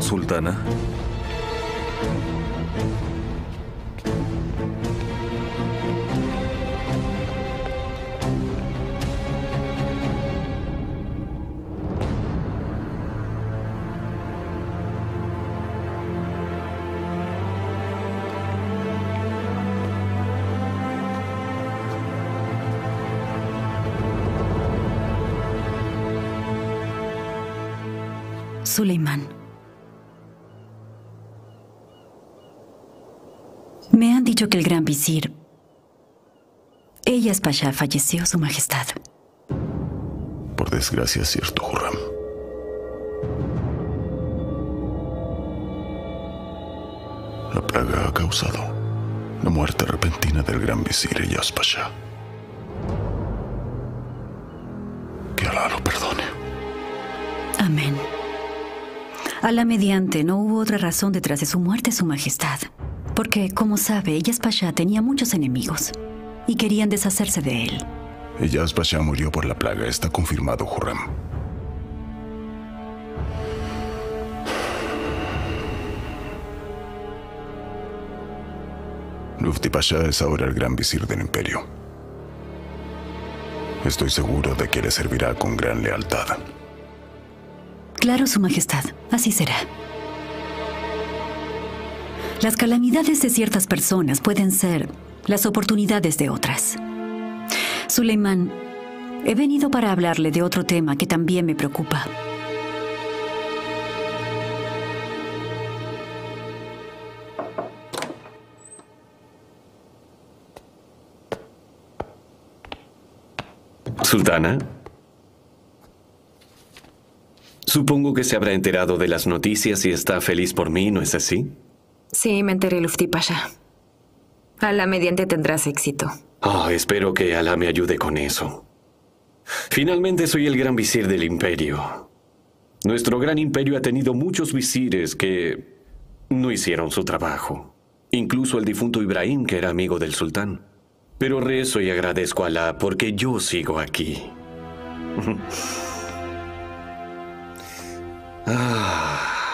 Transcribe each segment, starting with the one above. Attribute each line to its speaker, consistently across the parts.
Speaker 1: Sultana.
Speaker 2: Suleiman. Dicho que el gran visir, Ellas Pasha, falleció, Su Majestad.
Speaker 3: Por desgracia es cierto, Hurram. La plaga ha causado la muerte repentina del gran visir Eyas Pasha. Que Alá lo perdone.
Speaker 2: Amén. A la mediante, no hubo otra razón detrás de su muerte, Su Majestad. Porque, como sabe, Eyas Pasha tenía muchos enemigos y querían deshacerse de él.
Speaker 3: Eyas Pasha murió por la plaga, está confirmado, Hurram. Lufti Pasha es ahora el gran visir del imperio. Estoy seguro de que le servirá con gran lealtad.
Speaker 2: Claro, Su Majestad, así será. Las calamidades de ciertas personas pueden ser las oportunidades de otras. Suleiman, he venido para hablarle de otro tema que también me preocupa.
Speaker 4: Sultana. Supongo que se habrá enterado de las noticias y está feliz por mí, ¿no es así?
Speaker 5: Sí, me enteré, Lufti Pasha. A la mediante tendrás éxito.
Speaker 4: Oh, espero que Alá me ayude con eso. Finalmente soy el gran visir del imperio. Nuestro gran imperio ha tenido muchos visires que no hicieron su trabajo. Incluso el difunto Ibrahim, que era amigo del sultán. Pero rezo y agradezco a Alá porque yo sigo aquí. ah.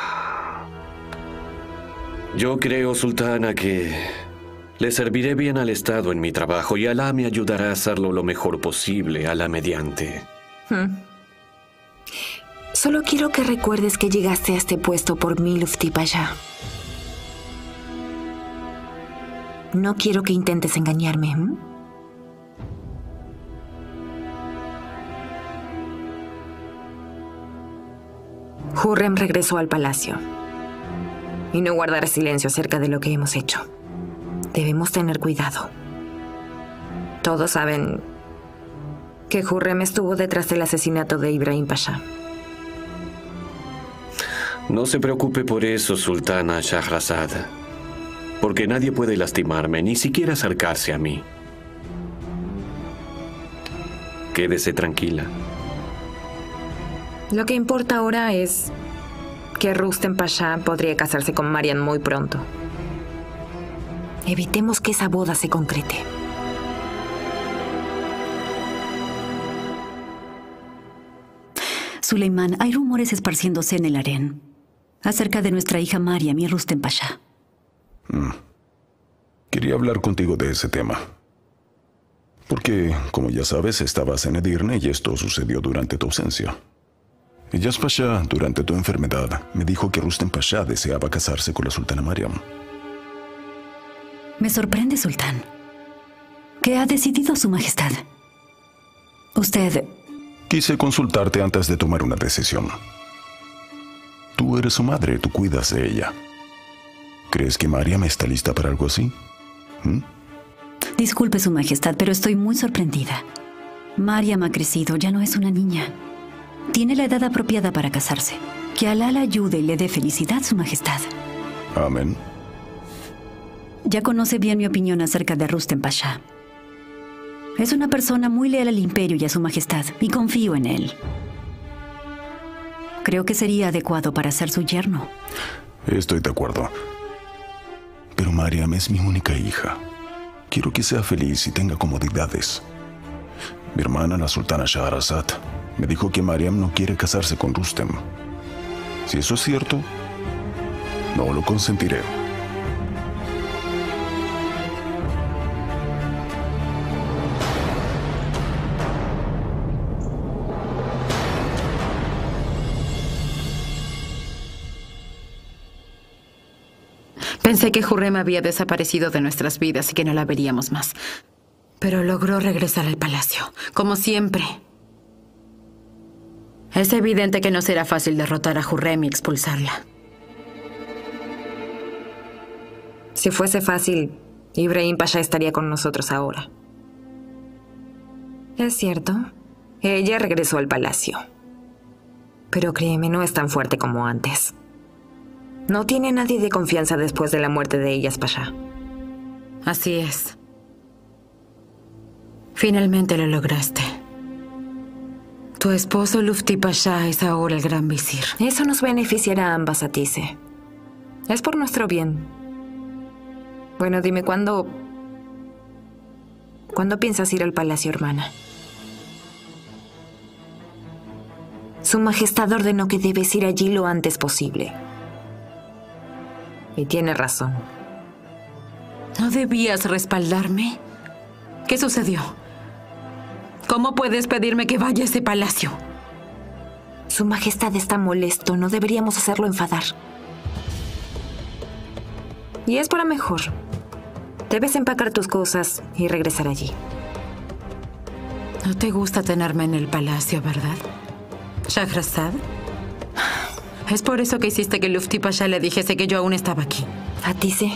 Speaker 4: Yo creo, sultana, que le serviré bien al Estado en mi trabajo y Alá me ayudará a hacerlo lo mejor posible a la mediante.
Speaker 5: Hmm. Solo quiero que recuerdes que llegaste a este puesto por mí, Lufti Pasha. No quiero que intentes engañarme. ¿m? Hurrem regresó al palacio. Y no guardará silencio acerca de lo que hemos hecho. Debemos tener cuidado. Todos saben que Hurrem estuvo detrás del asesinato de Ibrahim Pasha.
Speaker 4: No se preocupe por eso, Sultana Shahrazad. Porque nadie puede lastimarme, ni siquiera acercarse a mí. Quédese tranquila.
Speaker 5: Lo que importa ahora es que Rustem Pasha podría casarse con Marian muy pronto. Evitemos que esa boda se concrete.
Speaker 2: Suleiman, hay rumores esparciéndose en el harén acerca de nuestra hija Mariam y Rustem Pasha.
Speaker 3: Quería hablar contigo de ese tema. Porque, como ya sabes, estabas en Edirne y esto sucedió durante tu ausencia. Iyas Pasha, durante tu enfermedad, me dijo que Rustem Pasha deseaba casarse con la sultana Mariam.
Speaker 2: Me sorprende, Sultán. ¿Qué ha decidido Su Majestad? Usted...
Speaker 3: Quise consultarte antes de tomar una decisión. Tú eres su madre, tú cuidas de ella. ¿Crees que Mariam está lista para algo así? ¿Mm?
Speaker 2: Disculpe, Su Majestad, pero estoy muy sorprendida. Mariam ha crecido, ya no es una niña. Tiene la edad apropiada para casarse. Que Alá la ayude y le dé felicidad, Su Majestad.
Speaker 3: Amén.
Speaker 2: Ya conoce bien mi opinión acerca de Rustem Pasha. Es una persona muy leal al imperio y a Su Majestad, y confío en él. Creo que sería adecuado para ser su yerno.
Speaker 3: Estoy de acuerdo. Pero Mariam es mi única hija. Quiero que sea feliz y tenga comodidades. Mi hermana, la sultana Shahrazad, me dijo que Mariam no quiere casarse con Rustem. Si eso es cierto, No lo consentiré.
Speaker 6: Pensé que Jurrem había desaparecido de nuestras vidas y que no la veríamos más. Pero logró regresar al palacio, como siempre. Es evidente que no será fácil derrotar a Jurrem y expulsarla.
Speaker 5: Si fuese fácil, Ibrahim Pasha estaría con nosotros ahora. Es cierto, ella regresó al palacio. Pero créeme, no es tan fuerte como antes. No tiene nadie de confianza después de la muerte de Ellas Pasha.
Speaker 6: Así es. Finalmente lo lograste. Tu esposo Lufti Pasha es ahora el gran visir.
Speaker 5: Eso nos beneficiará a ambas, Atise. Es por nuestro bien. Bueno, dime, ¿cuándo... ¿Cuándo piensas ir al palacio, hermana? Su Majestad ordenó que debes ir allí lo antes posible. Y tiene razón.
Speaker 6: ¿No debías respaldarme? ¿Qué sucedió? ¿Cómo puedes pedirme que vaya a ese palacio?
Speaker 5: Su Majestad está molesto. No deberíamos hacerlo enfadar. Y es para mejor. Debes empacar tus cosas y regresar allí.
Speaker 6: No te gusta tenerme en el palacio, ¿verdad? Shahrazad. Es por eso que hiciste que Lufti Pasha le dijese que yo aún estaba aquí.
Speaker 5: Atise,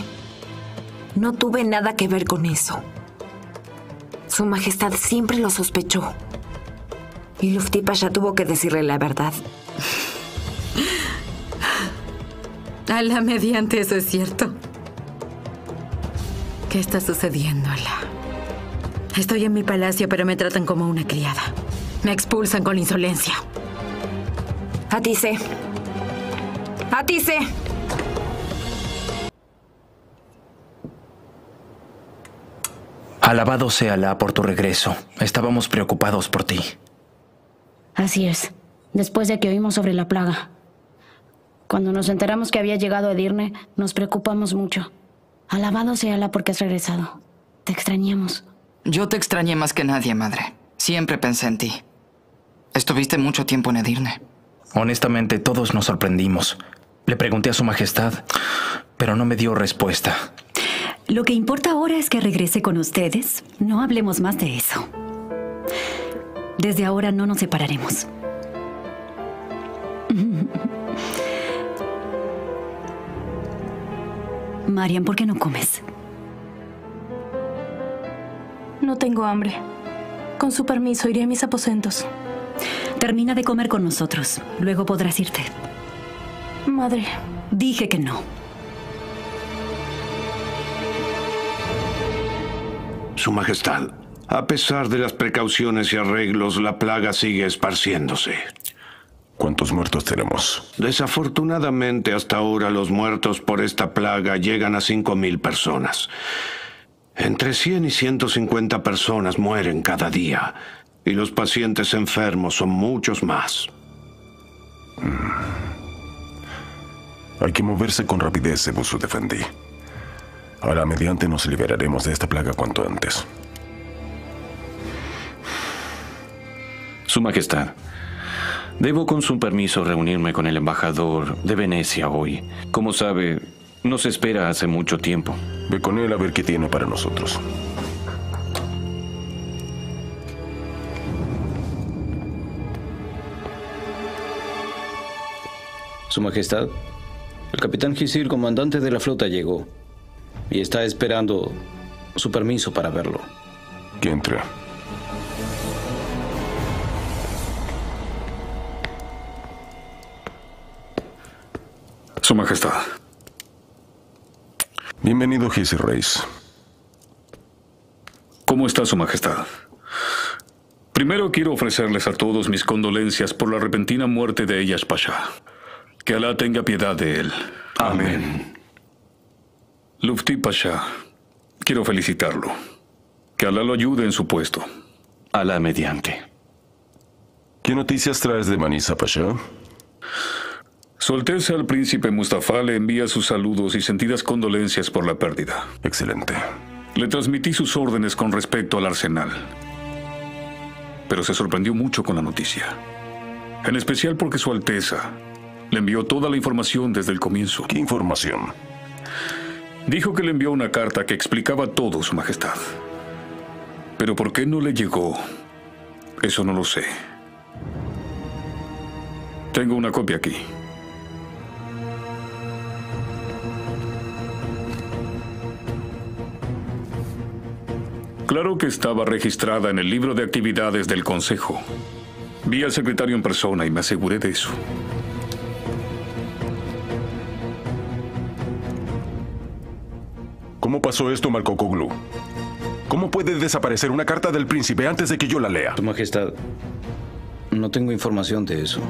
Speaker 5: no tuve nada que ver con eso. Su Majestad siempre lo sospechó. Y Lufti Pasha tuvo que decirle la verdad.
Speaker 6: A la mediante, eso es cierto. ¿Qué está sucediendo, Ala? Estoy en mi palacio, pero me tratan como una criada. Me expulsan con insolencia.
Speaker 5: Atise. Atise.
Speaker 7: Alabado sea Alá por tu regreso. Estábamos preocupados por ti.
Speaker 8: Así es. Después de que oímos sobre la plaga. Cuando nos enteramos que había llegado a Edirne, nos preocupamos mucho. Alabado sea Alá porque has regresado. Te extrañamos.
Speaker 9: Yo te extrañé más que nadie, madre. Siempre pensé en ti. Estuviste mucho tiempo en Edirne.
Speaker 7: Honestamente, todos nos sorprendimos. Le pregunté a su majestad, pero no me dio respuesta.
Speaker 2: Lo que importa ahora es que regrese con ustedes. No hablemos más de eso. Desde ahora no nos separaremos. Marian, ¿por qué no comes?
Speaker 8: No tengo hambre. Con su permiso, iré a mis aposentos.
Speaker 2: Termina de comer con nosotros. Luego podrás irte.
Speaker 8: Madre.
Speaker 2: Dije que no.
Speaker 10: Su Majestad, a pesar de las precauciones y arreglos, la plaga sigue esparciéndose.
Speaker 3: ¿Cuántos muertos tenemos?
Speaker 10: Desafortunadamente, hasta ahora los muertos por esta plaga llegan a 5.000 personas. Entre 100 y 150 personas mueren cada día, y los pacientes enfermos son muchos más.
Speaker 3: Hay que moverse con rapidez, según su defendí. Ahora, mediante, nos liberaremos de esta plaga cuanto antes.
Speaker 4: Su Majestad, debo con su permiso reunirme con el embajador de Venecia hoy. Como sabe, nos espera hace mucho tiempo.
Speaker 3: Ve con él a ver qué tiene para nosotros.
Speaker 11: Su Majestad, el capitán Gisir, comandante de la flota, llegó y está esperando su permiso para verlo.
Speaker 3: Que entre.
Speaker 12: Su Majestad.
Speaker 3: Bienvenido, Gisir Reis.
Speaker 12: ¿Cómo está Su Majestad? Primero quiero ofrecerles a todos mis condolencias por la repentina muerte de Ellas Pasha. Que Alá tenga piedad de él.
Speaker 10: Amén.
Speaker 12: Lufti Pasha, quiero felicitarlo. Que Alá lo ayude en su puesto.
Speaker 4: Alá mediante.
Speaker 3: ¿Qué noticias traes de Manisa Pasha?
Speaker 12: Su Alteza el Príncipe Mustafa le envía sus saludos y sentidas condolencias por la pérdida.
Speaker 3: Excelente.
Speaker 12: Le transmití sus órdenes con respecto al arsenal. Pero se sorprendió mucho con la noticia. En especial porque Su Alteza le envió toda la información desde el comienzo.
Speaker 3: ¿Qué información?
Speaker 12: Dijo que le envió una carta que explicaba todo, Su Majestad. Pero por qué no le llegó, eso no lo sé. Tengo una copia aquí. Claro que estaba registrada en el libro de actividades del Consejo. Vi al secretario en persona y me aseguré de eso.
Speaker 3: ¿Cómo pasó esto, Malcocoglu? ¿Cómo puede desaparecer una carta del príncipe antes de que yo la lea?
Speaker 13: Su Majestad, no tengo información de eso.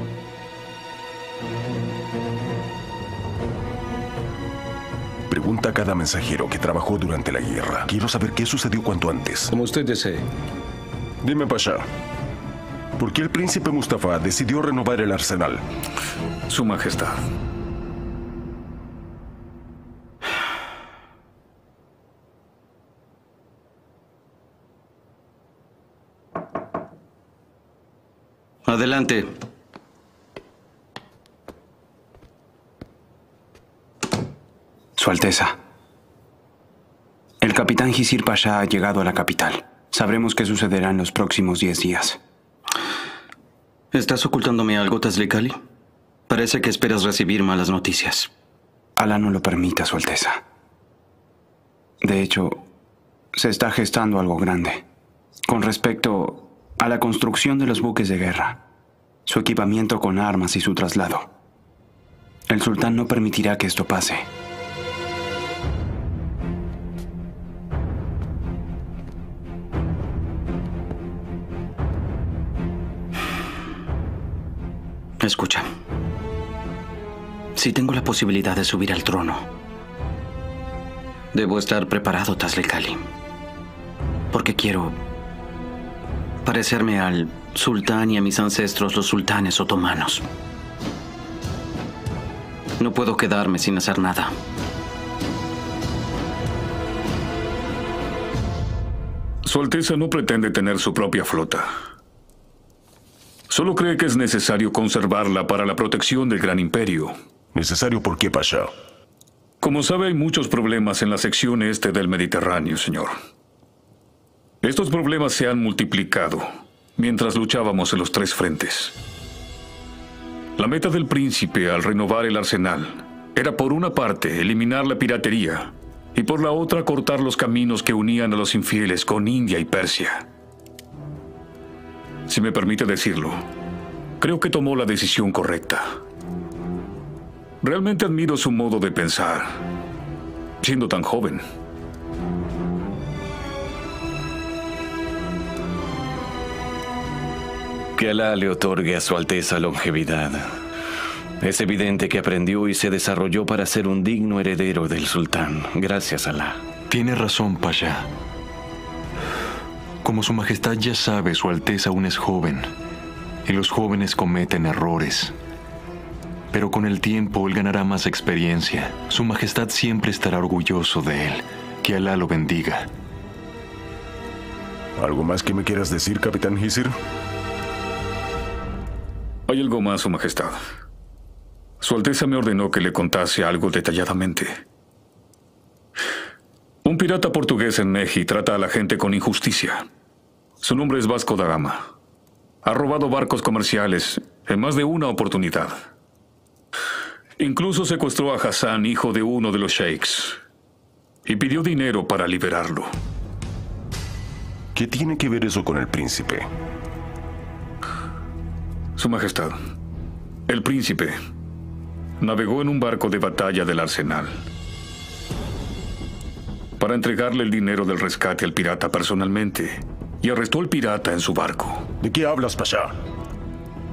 Speaker 3: Pregunta a cada mensajero que trabajó durante la guerra. Quiero saber qué sucedió cuanto antes.
Speaker 13: Como usted desee.
Speaker 3: Dime, Pasha. ¿Por qué el príncipe Mustafa decidió renovar el arsenal?
Speaker 12: Su Majestad.
Speaker 13: Adelante.
Speaker 14: Su Alteza. El capitán Gisir Pasha ha llegado a la capital. Sabremos qué sucederá en los próximos diez días.
Speaker 13: ¿Estás ocultándome algo, Tazlikali? Parece que esperas recibir malas noticias.
Speaker 14: Alá no lo permita, Su Alteza. De hecho, se está gestando algo grande. Con respecto a la construcción de los buques de guerra, su equipamiento con armas y su traslado. El sultán no permitirá que esto pase.
Speaker 13: Escucha. Si tengo la posibilidad de subir al trono, debo estar preparado, Tazlikali. Porque quiero parecerme al sultán y a mis ancestros, los sultanes otomanos. No puedo quedarme sin hacer nada.
Speaker 12: Su Alteza no pretende tener su propia flota. Solo cree que es necesario conservarla para la protección del gran imperio.
Speaker 3: ¿Necesario por qué, Pasha?
Speaker 12: Como sabe, hay muchos problemas en la sección este del Mediterráneo, señor. Estos problemas se han multiplicado mientras luchábamos en los tres frentes. La meta del príncipe al renovar el arsenal era por una parte eliminar la piratería y por la otra cortar los caminos que unían a los infieles con India y Persia. Si me permite decirlo, creo que tomó la decisión correcta. Realmente admiro su modo de pensar, siendo tan joven.
Speaker 4: Que Alá le otorgue a su Alteza longevidad. Es evidente que aprendió y se desarrolló para ser un digno heredero del sultán. Gracias, Alá.
Speaker 15: Tiene razón, Pasha. Como su majestad ya sabe, su Alteza aún es joven. Y los jóvenes cometen errores. Pero con el tiempo él ganará más experiencia. Su majestad siempre estará orgulloso de él. Que Alá lo bendiga.
Speaker 3: ¿Algo más que me quieras decir, capitán Hisir?
Speaker 12: Hay algo más, Su Majestad. Su Alteza me ordenó que le contase algo detalladamente. Un pirata portugués en Meji trata a la gente con injusticia. Su nombre es Vasco da Gama. Ha robado barcos comerciales en más de una oportunidad. Incluso secuestró a Hassan, hijo de uno de los sheiks, y pidió dinero para liberarlo.
Speaker 3: ¿Qué tiene que ver eso con el príncipe?
Speaker 12: Su Majestad, el príncipe navegó en un barco de batalla del arsenal para entregarle el dinero del rescate al pirata personalmente y arrestó al pirata en su barco.
Speaker 3: ¿De qué hablas, Pasha?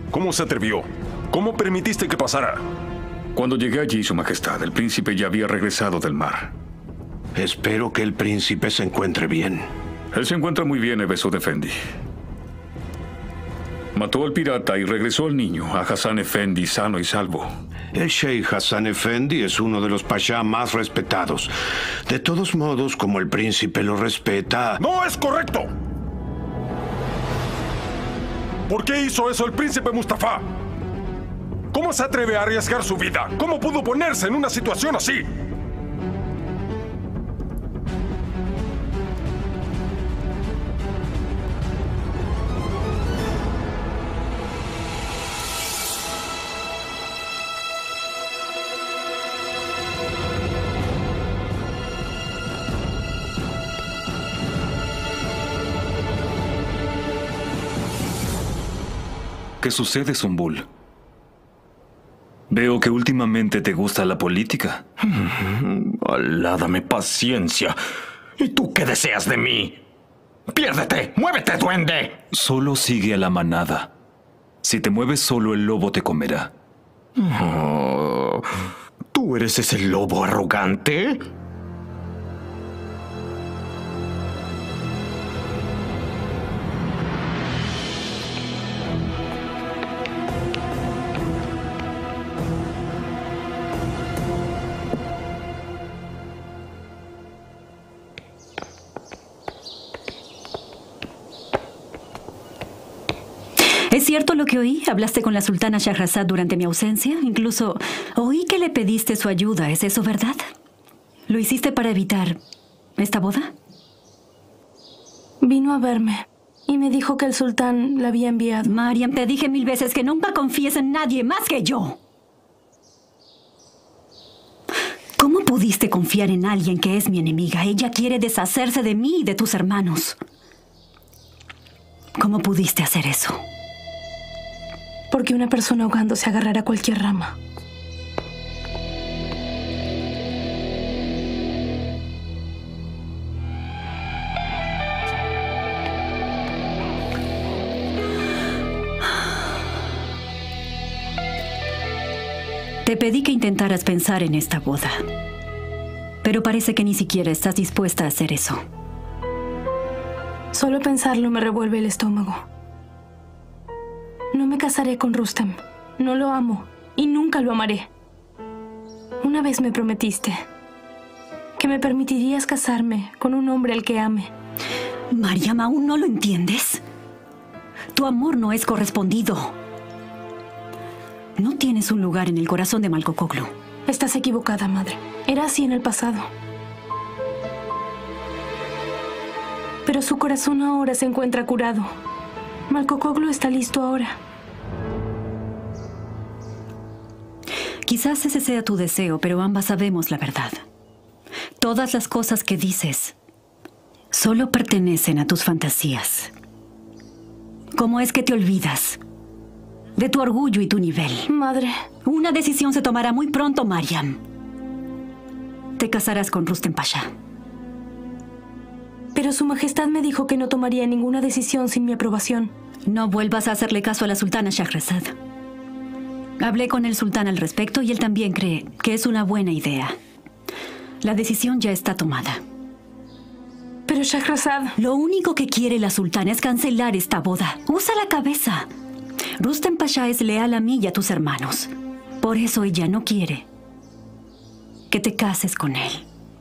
Speaker 3: ¿Cómo se atrevió? ¿Cómo permitiste que pasara?
Speaker 12: Cuando llegué allí, Su Majestad, el príncipe ya había regresado del mar.
Speaker 10: Espero que el príncipe se encuentre bien.
Speaker 12: Él se encuentra muy bien, Ebeso Defendi. Mató al pirata y regresó al niño, a Hassan Effendi, sano y salvo.
Speaker 10: El Sheikh Hassan Effendi es uno de los pashá más respetados. De todos modos, como el príncipe lo respeta...
Speaker 3: ¡No es correcto! ¿Por qué hizo eso el príncipe Mustafa? ¿Cómo se atreve a arriesgar su vida? ¿Cómo pudo ponerse en una situación así?
Speaker 15: ¿Qué sucede, Zumbul? Veo que últimamente te gusta la política.
Speaker 16: Alá, dame paciencia. ¿Y tú qué deseas de mí? ¡Piérdete! ¡Muévete, duende!
Speaker 15: Solo sigue a la manada. Si te mueves solo, el lobo te comerá.
Speaker 16: Oh, ¿Tú eres ese lobo arrogante?
Speaker 2: Cierto lo que oí? ¿Hablaste con la sultana Shahrazad durante mi ausencia? Incluso oí que le pediste su ayuda. ¿Es eso verdad? ¿Lo hiciste para evitar esta boda?
Speaker 17: Vino a verme y me dijo que el sultán la había enviado.
Speaker 2: Mariam, te dije mil veces que nunca confíes en nadie más que yo. ¿Cómo pudiste confiar en alguien que es mi enemiga? Ella quiere deshacerse de mí y de tus hermanos. ¿Cómo pudiste hacer eso?
Speaker 17: Porque una persona ahogando se agarrará cualquier rama.
Speaker 2: Te pedí que intentaras pensar en esta boda. Pero parece que ni siquiera estás dispuesta a hacer eso.
Speaker 17: Solo pensarlo me revuelve el estómago. No me casaré con Rustem. No lo amo y nunca lo amaré. Una vez me prometiste que me permitirías casarme con un hombre al que ame.
Speaker 2: Mariam, ¿aún no lo entiendes? Tu amor no es correspondido. No tienes un lugar en el corazón de Malcocoglu.
Speaker 17: Estás equivocada, madre. Era así en el pasado. Pero su corazón ahora se encuentra curado. Malcocoglu está listo ahora.
Speaker 2: Quizás ese sea tu deseo, pero ambas sabemos la verdad. Todas las cosas que dices solo pertenecen a tus fantasías. ¿Cómo es que te olvidas de tu orgullo y tu nivel?
Speaker 17: Madre.
Speaker 2: Una decisión se tomará muy pronto, Mariam. Te casarás con Rustem Pasha.
Speaker 17: Pero su majestad me dijo que no tomaría ninguna decisión sin mi aprobación.
Speaker 2: No vuelvas a hacerle caso a la sultana Shahrazad. Hablé con el sultán al respecto y él también cree que es una buena idea. La decisión ya está tomada.
Speaker 17: Pero Shahrazad...
Speaker 2: Lo único que quiere la sultana es cancelar esta boda. Usa la cabeza. Rustem Pasha es leal a mí y a tus hermanos. Por eso ella no quiere que te cases con él,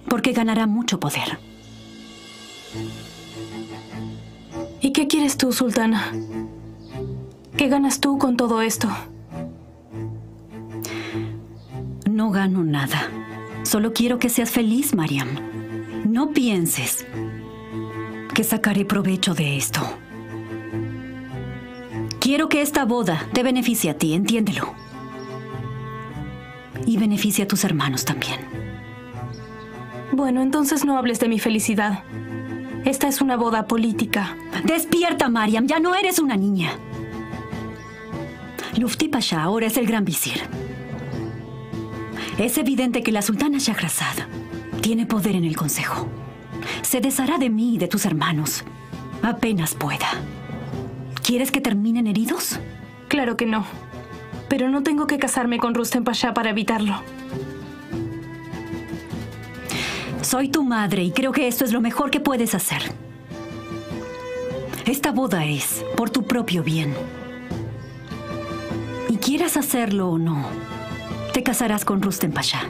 Speaker 2: porque ganará mucho poder.
Speaker 17: ¿Y qué quieres tú, sultana? ¿Qué ganas tú con todo esto?
Speaker 2: No gano nada. Solo quiero que seas feliz, Mariam. No pienses que sacaré provecho de esto. Quiero que esta boda te beneficie a ti, entiéndelo. Y beneficie a tus hermanos también.
Speaker 17: Bueno, entonces no hables de mi felicidad. Esta es una boda política.
Speaker 2: Despierta, Mariam. Ya no eres una niña. Lufti Pasha ahora es el gran visir. Es evidente que la sultana Shahrazad tiene poder en el consejo. Se deshará de mí y de tus hermanos. Apenas pueda. ¿Quieres que terminen heridos?
Speaker 17: Claro que no. Pero no tengo que casarme con Rustem Pasha para evitarlo.
Speaker 2: Soy tu madre y creo que esto es lo mejor que puedes hacer. Esta boda es por tu propio bien. Y quieras hacerlo o no, Te casarás con Rustem Pasha.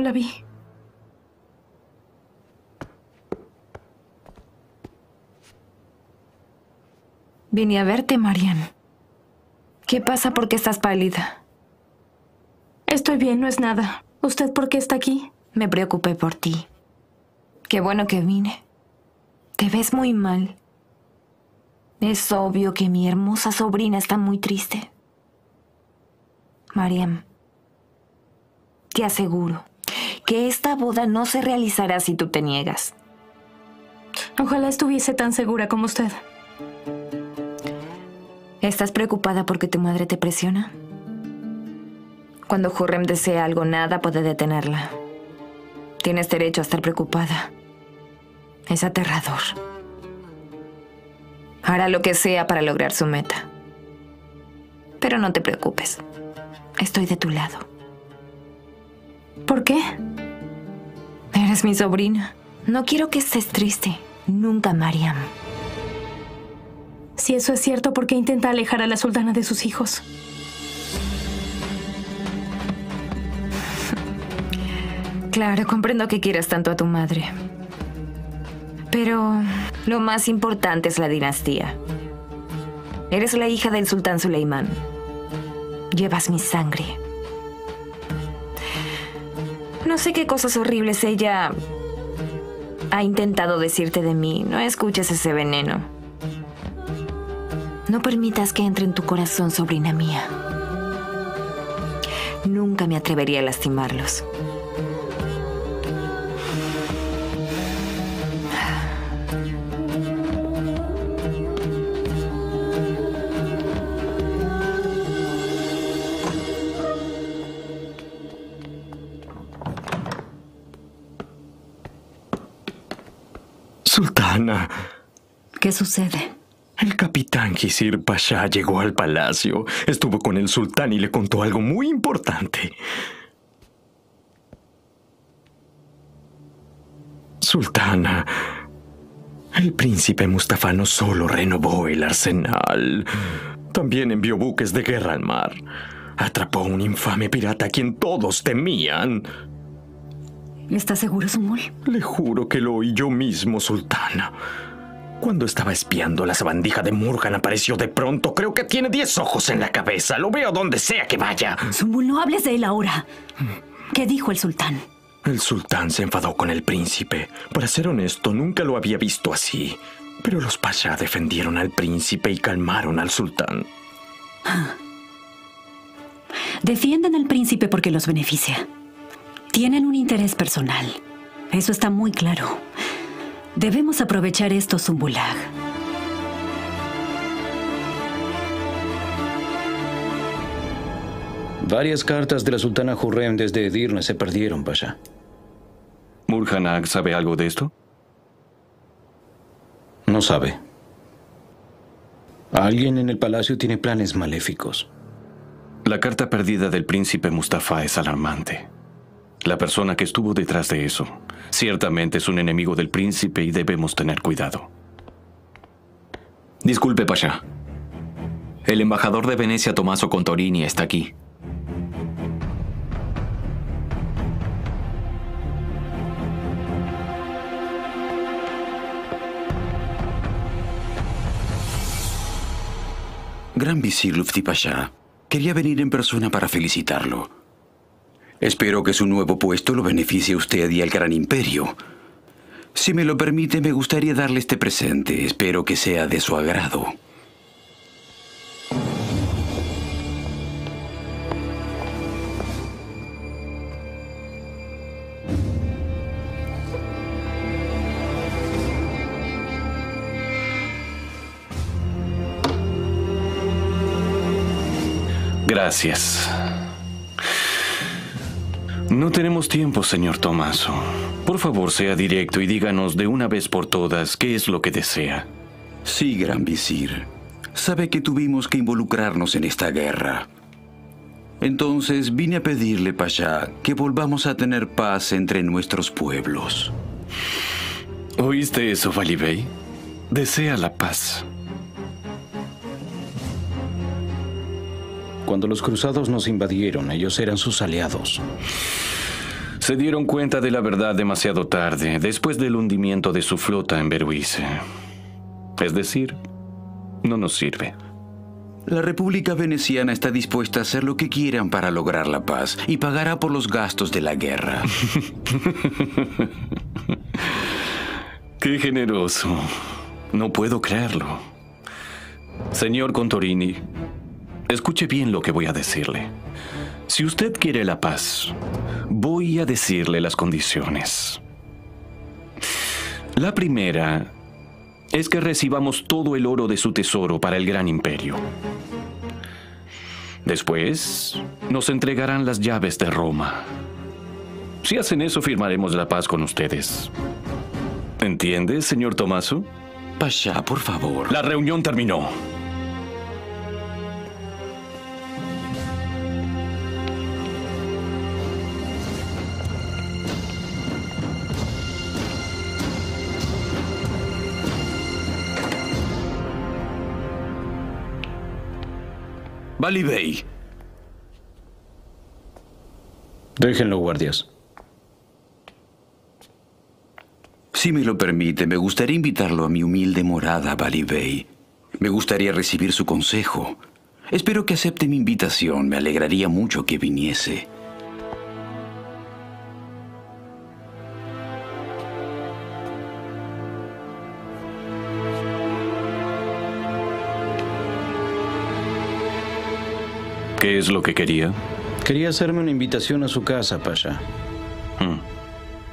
Speaker 18: La vi.
Speaker 5: Vine a verte, Marian. ¿Qué pasa? ¿Por qué estás pálida?
Speaker 18: Estoy bien, no es nada. ¿Usted por qué está aquí?
Speaker 5: Me preocupé por ti. Qué bueno que vine. Te ves muy mal. Es obvio que mi hermosa sobrina está muy triste. Mariam, te aseguro que esta boda no se realizará si tú te niegas.
Speaker 18: Ojalá estuviese tan segura como usted.
Speaker 5: ¿Estás preocupada porque tu madre te presiona? Cuando Hurrem desea algo, nada puede detenerla. Tienes derecho a estar preocupada. Es aterrador. Hará lo que sea para lograr su meta. Pero no te preocupes. Estoy de tu lado.
Speaker 18: ¿Por qué?
Speaker 5: Eres mi sobrina. No quiero que estés triste. Nunca, Mariam.
Speaker 18: Si eso es cierto, ¿por qué intenta alejar a la sultana de sus hijos?
Speaker 5: Claro, comprendo que quieras tanto a tu madre. Pero lo más importante es la dinastía. Eres la hija del sultán Suleimán. Llevas mi sangre. No sé qué cosas horribles ella ha intentado decirte de mí. No escuches ese veneno. No permitas que entre en tu corazón, sobrina mía. Nunca me atrevería a lastimarlos.
Speaker 2: ¿Qué sucede?
Speaker 16: el capitán Gisir Pasha llegó al palacio, estuvo con el sultán y le contó algo muy importante. Sultana, el príncipe Mustafa no solo renovó el arsenal, también envió buques de guerra al mar. Atrapó a un infame pirata a quien todos temían.
Speaker 2: ¿Estás seguro, Sumul?
Speaker 16: Le juro que lo oí yo mismo, sultana. Cuando estaba espiando, la sabandija de Murgan apareció de pronto. Creo que tiene diez ojos en la cabeza. Lo veo donde sea que vaya.
Speaker 2: Sumul, no hables de él ahora. ¿Qué dijo el sultán?
Speaker 16: El sultán se enfadó con el príncipe. Para ser honesto, nunca lo había visto así. Pero los pasha defendieron al príncipe y calmaron al sultán.
Speaker 2: Defienden al príncipe porque los beneficia. Tienen un interés personal. Eso está muy claro. Debemos aprovechar esto, Zumbulag.
Speaker 19: Varias cartas de la sultana Hurrem desde Edirne se perdieron, Pasha.
Speaker 4: ¿Murhanak sabe algo de esto?
Speaker 19: No sabe. Alguien en el palacio tiene planes maléficos.
Speaker 4: La carta perdida del príncipe Mustafa es alarmante. La persona que estuvo detrás de eso ciertamente es un enemigo del príncipe y debemos tener cuidado.
Speaker 7: Disculpe, Pasha. El embajador de Venecia, Tommaso Contorini, está aquí.
Speaker 20: Gran Visir Lufti Pasha, quería venir en persona para felicitarlo. Espero que su nuevo puesto lo beneficie a usted y al gran imperio. Si me lo permite, me gustaría darle este presente. Espero que sea de su agrado.
Speaker 4: Gracias. No tenemos tiempo, señor Tomaso. Por favor, sea directo y díganos de una vez por todas qué es lo que desea.
Speaker 20: Sí, gran visir. Sabe que tuvimos que involucrarnos en esta guerra. Entonces vine a pedirle, Pasha, que volvamos a tener paz entre nuestros pueblos.
Speaker 4: ¿Oíste eso, Valibey? Desea la paz.
Speaker 19: Cuando los cruzados nos invadieron, ellos eran sus aliados.
Speaker 4: Se dieron cuenta de la verdad demasiado tarde, después del hundimiento de su flota en Beruice. Es decir, no nos sirve.
Speaker 20: La República Veneciana está dispuesta a hacer lo que quieran para lograr la paz y pagará por los gastos de la guerra.
Speaker 4: Qué generoso. No puedo creerlo. Señor Contorini, escuche bien lo que voy a decirle. Si usted quiere la paz, voy a decirle las condiciones. La primera es que recibamos todo el oro de su tesoro para el gran imperio. Después, nos entregarán las llaves de Roma. Si hacen eso, firmaremos la paz con ustedes. ¿Entiende, señor Tomaso?
Speaker 20: Pasha, por favor.
Speaker 4: La reunión terminó.
Speaker 20: Bey.
Speaker 19: Déjenlo, guardias.
Speaker 20: Si me lo permite, me gustaría invitarlo a mi humilde morada, Bey. Me gustaría recibir su consejo. Espero que acepte mi invitación. Me alegraría mucho que viniese.
Speaker 4: ¿Qué es lo que quería?
Speaker 19: Quería hacerme una invitación a su casa, Pasha.
Speaker 4: Hmm.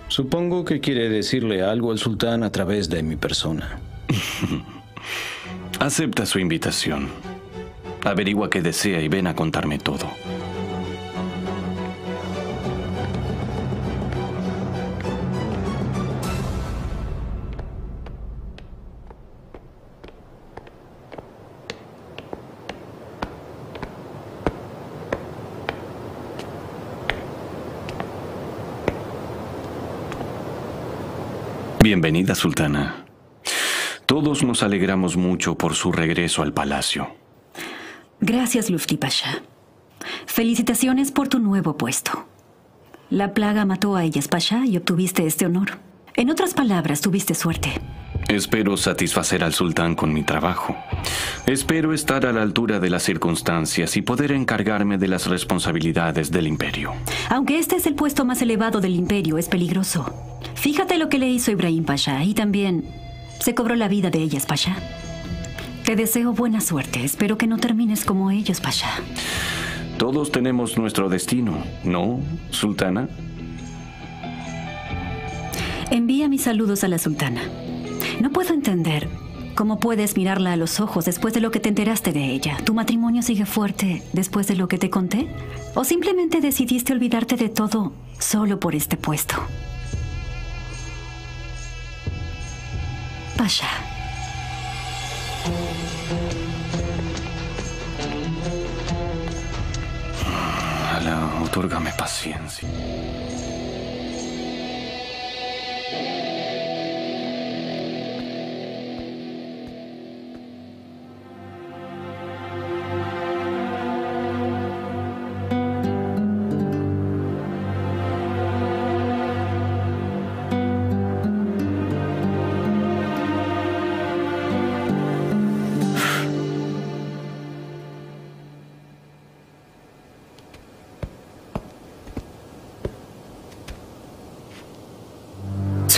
Speaker 19: Supongo que quiere decirle algo al sultán a través de mi persona.
Speaker 4: Acepta su invitación. Averigua qué desea y ven a contarme todo. Bienvenida, Sultana. Todos nos alegramos mucho por su regreso al palacio.
Speaker 2: Gracias, Lufti Pasha. Felicitaciones por tu nuevo puesto. La plaga mató a Ellas Pasha y obtuviste este honor. En otras palabras, tuviste suerte.
Speaker 4: Espero satisfacer al sultán con mi trabajo. Espero estar a la altura de las circunstancias y poder encargarme de las responsabilidades del imperio.
Speaker 2: Aunque este es el puesto más elevado del imperio, es peligroso. Fíjate lo que le hizo Ibrahim Pasha y también se cobró la vida de ellas, Pasha. Te deseo buena suerte. Espero que no termines como ellos, Pasha.
Speaker 4: Todos tenemos nuestro destino, ¿no, Sultana?
Speaker 2: Envía mis saludos a la Sultana. No puedo entender cómo puedes mirarla a los ojos después de lo que te enteraste de ella. ¿Tu matrimonio sigue fuerte después de lo que te conté? ¿O simplemente decidiste olvidarte de todo solo por este puesto? Pasha.
Speaker 4: Otórgame paciencia.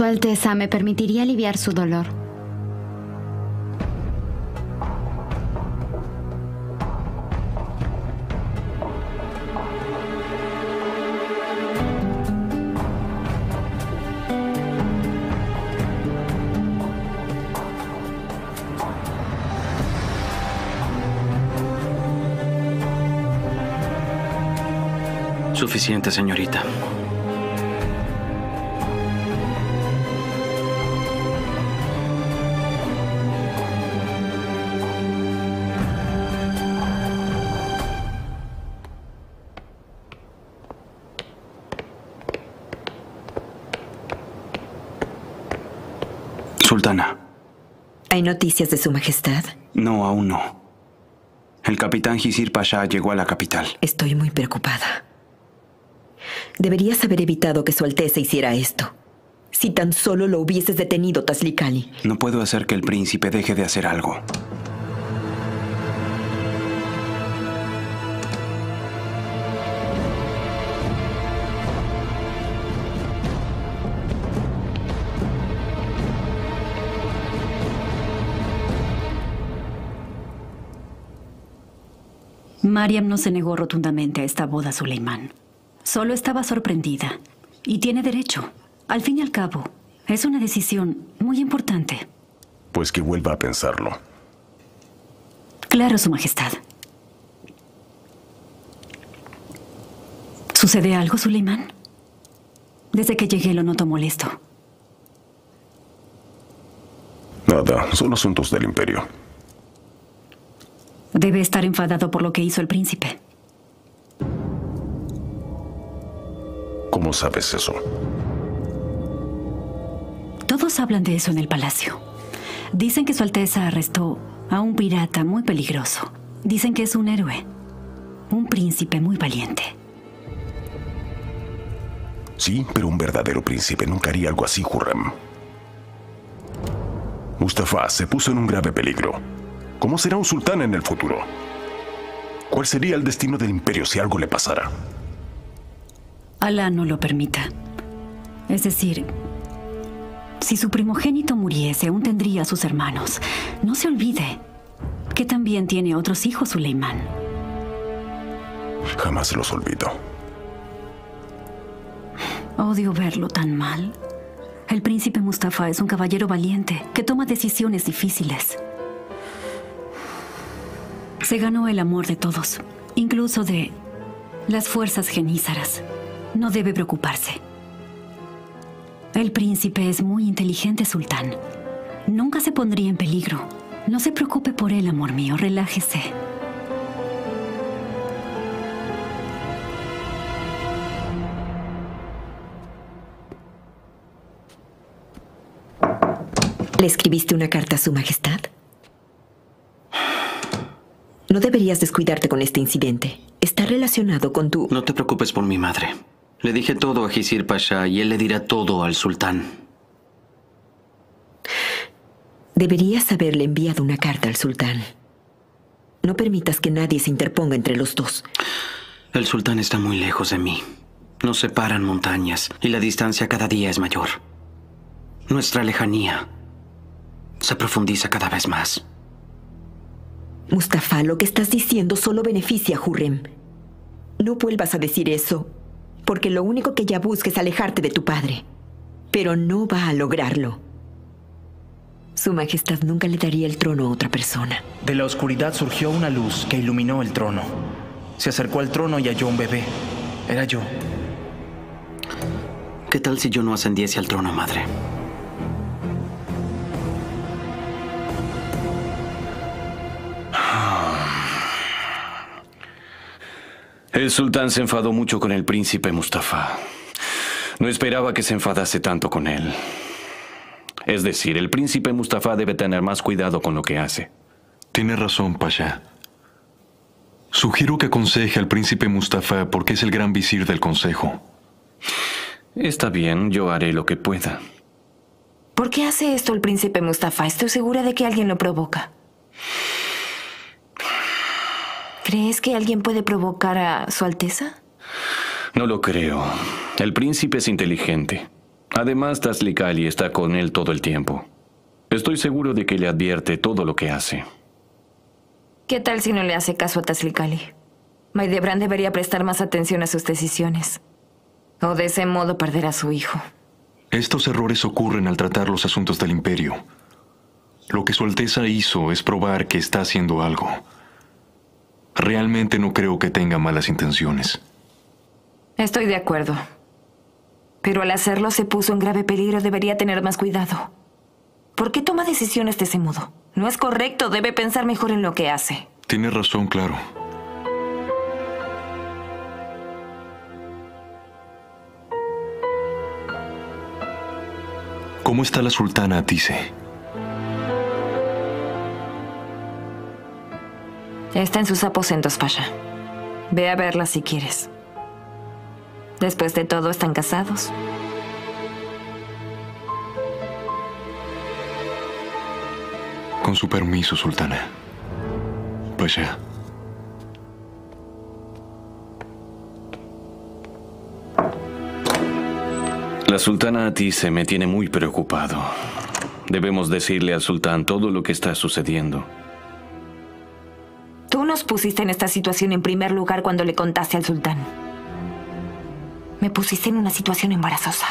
Speaker 8: Alteza me permitiría aliviar su dolor.
Speaker 13: Suficiente, señorita.
Speaker 21: ¿Hay noticias de Su Majestad?
Speaker 14: No, aún no. El capitán Gisir Pasha llegó a la capital.
Speaker 21: Estoy muy preocupada. Deberías haber evitado que Su Alteza hiciera esto. Si tan solo lo hubieses detenido, Taslikali.
Speaker 14: No puedo hacer que el príncipe deje de hacer algo.
Speaker 2: Mariam no se negó rotundamente a esta boda, Suleimán. Solo estaba sorprendida. Y tiene derecho. Al fin y al cabo, es una decisión muy importante.
Speaker 3: Pues que vuelva a pensarlo.
Speaker 2: Claro, Su Majestad. ¿Sucede algo, Suleimán? Desde que llegué lo noto molesto.
Speaker 3: Nada, son asuntos del imperio.
Speaker 2: Debe estar enfadado por lo que hizo el príncipe.
Speaker 3: ¿Cómo sabes eso?
Speaker 2: Todos hablan de eso en el palacio. Dicen que Su Alteza arrestó a un pirata muy peligroso. Dicen que es un héroe. Un príncipe muy valiente.
Speaker 3: Sí, pero un verdadero príncipe nunca haría algo así, Hurrem. Mustafa se puso en un grave peligro. ¿Cómo será un sultán en el futuro? ¿Cuál sería el destino del imperio si algo le pasara?
Speaker 2: Alá no lo permita. Es decir, si su primogénito muriese, aún tendría a sus hermanos. No se olvide que también tiene otros hijos, Suleimán.
Speaker 3: Jamás los olvido.
Speaker 2: Odio verlo tan mal. El príncipe Mustafa es un caballero valiente que toma decisiones difíciles. Se ganó el amor de todos, incluso de las fuerzas genízaras. No debe preocuparse. El príncipe es muy inteligente, sultán. Nunca se pondría en peligro. No se preocupe por él, amor mío. Relájese.
Speaker 21: ¿Le escribiste una carta a Su Majestad? No deberías descuidarte con este incidente. Está relacionado con tu...
Speaker 13: No te preocupes por mi madre. Le dije todo a Gisir Pasha y él le dirá todo al sultán.
Speaker 21: Deberías haberle enviado una carta al sultán. No permitas que nadie se interponga entre los dos.
Speaker 13: El sultán está muy lejos de mí. Nos separan montañas y la distancia cada día es mayor. Nuestra lejanía se profundiza cada vez más.
Speaker 21: Mustafa, lo que estás diciendo solo beneficia a Hurrem. No vuelvas a decir eso, porque lo único que ella busca es alejarte de tu padre. Pero no va a lograrlo. Su Majestad nunca le daría el trono a otra persona.
Speaker 7: De la oscuridad surgió una luz que iluminó el trono. Se acercó al trono y halló un bebé. Era yo.
Speaker 13: ¿Qué tal si yo no ascendiese al trono, madre?
Speaker 4: El sultán se enfadó mucho con el príncipe Mustafa. No esperaba que se enfadase tanto con él. Es decir, el príncipe Mustafa debe tener más cuidado con lo que hace.
Speaker 15: Tiene razón, Pasha. Sugiero que aconseje al príncipe Mustafa porque es el gran visir del consejo.
Speaker 4: Está bien, yo haré lo que pueda.
Speaker 5: ¿Por qué hace esto el príncipe Mustafa? Estoy segura de que alguien lo provoca. ¿Crees que alguien puede provocar a Su Alteza?
Speaker 4: No lo creo. El príncipe es inteligente. Además, Taslikali está con él todo el tiempo. Estoy seguro de que le advierte todo lo que hace.
Speaker 5: ¿Qué tal si no le hace caso a Taslikali? Maidebran debería prestar más atención a sus decisiones. O de ese modo perder a su hijo.
Speaker 15: Estos errores ocurren al tratar los asuntos del imperio. Lo que Su Alteza hizo es probar que está haciendo algo. Realmente no creo que tenga malas intenciones.
Speaker 5: Estoy de acuerdo. Pero al hacerlo se puso en grave peligro. Debería tener más cuidado. ¿Por qué toma decisiones de ese modo? No es correcto. Debe pensar mejor en lo que hace.
Speaker 15: Tiene razón, claro. ¿Cómo está la sultana Atise?
Speaker 5: Está en sus aposentos, Pasha. Ve a verla si quieres. Después de todo, están casados.
Speaker 15: Con su permiso, sultana. Pues ya.
Speaker 4: La sultana Atise me tiene muy preocupado. Debemos decirle al sultán todo lo que está sucediendo.
Speaker 5: Tú nos pusiste en esta situación en primer lugar cuando le contaste al sultán. Me pusiste en una situación embarazosa.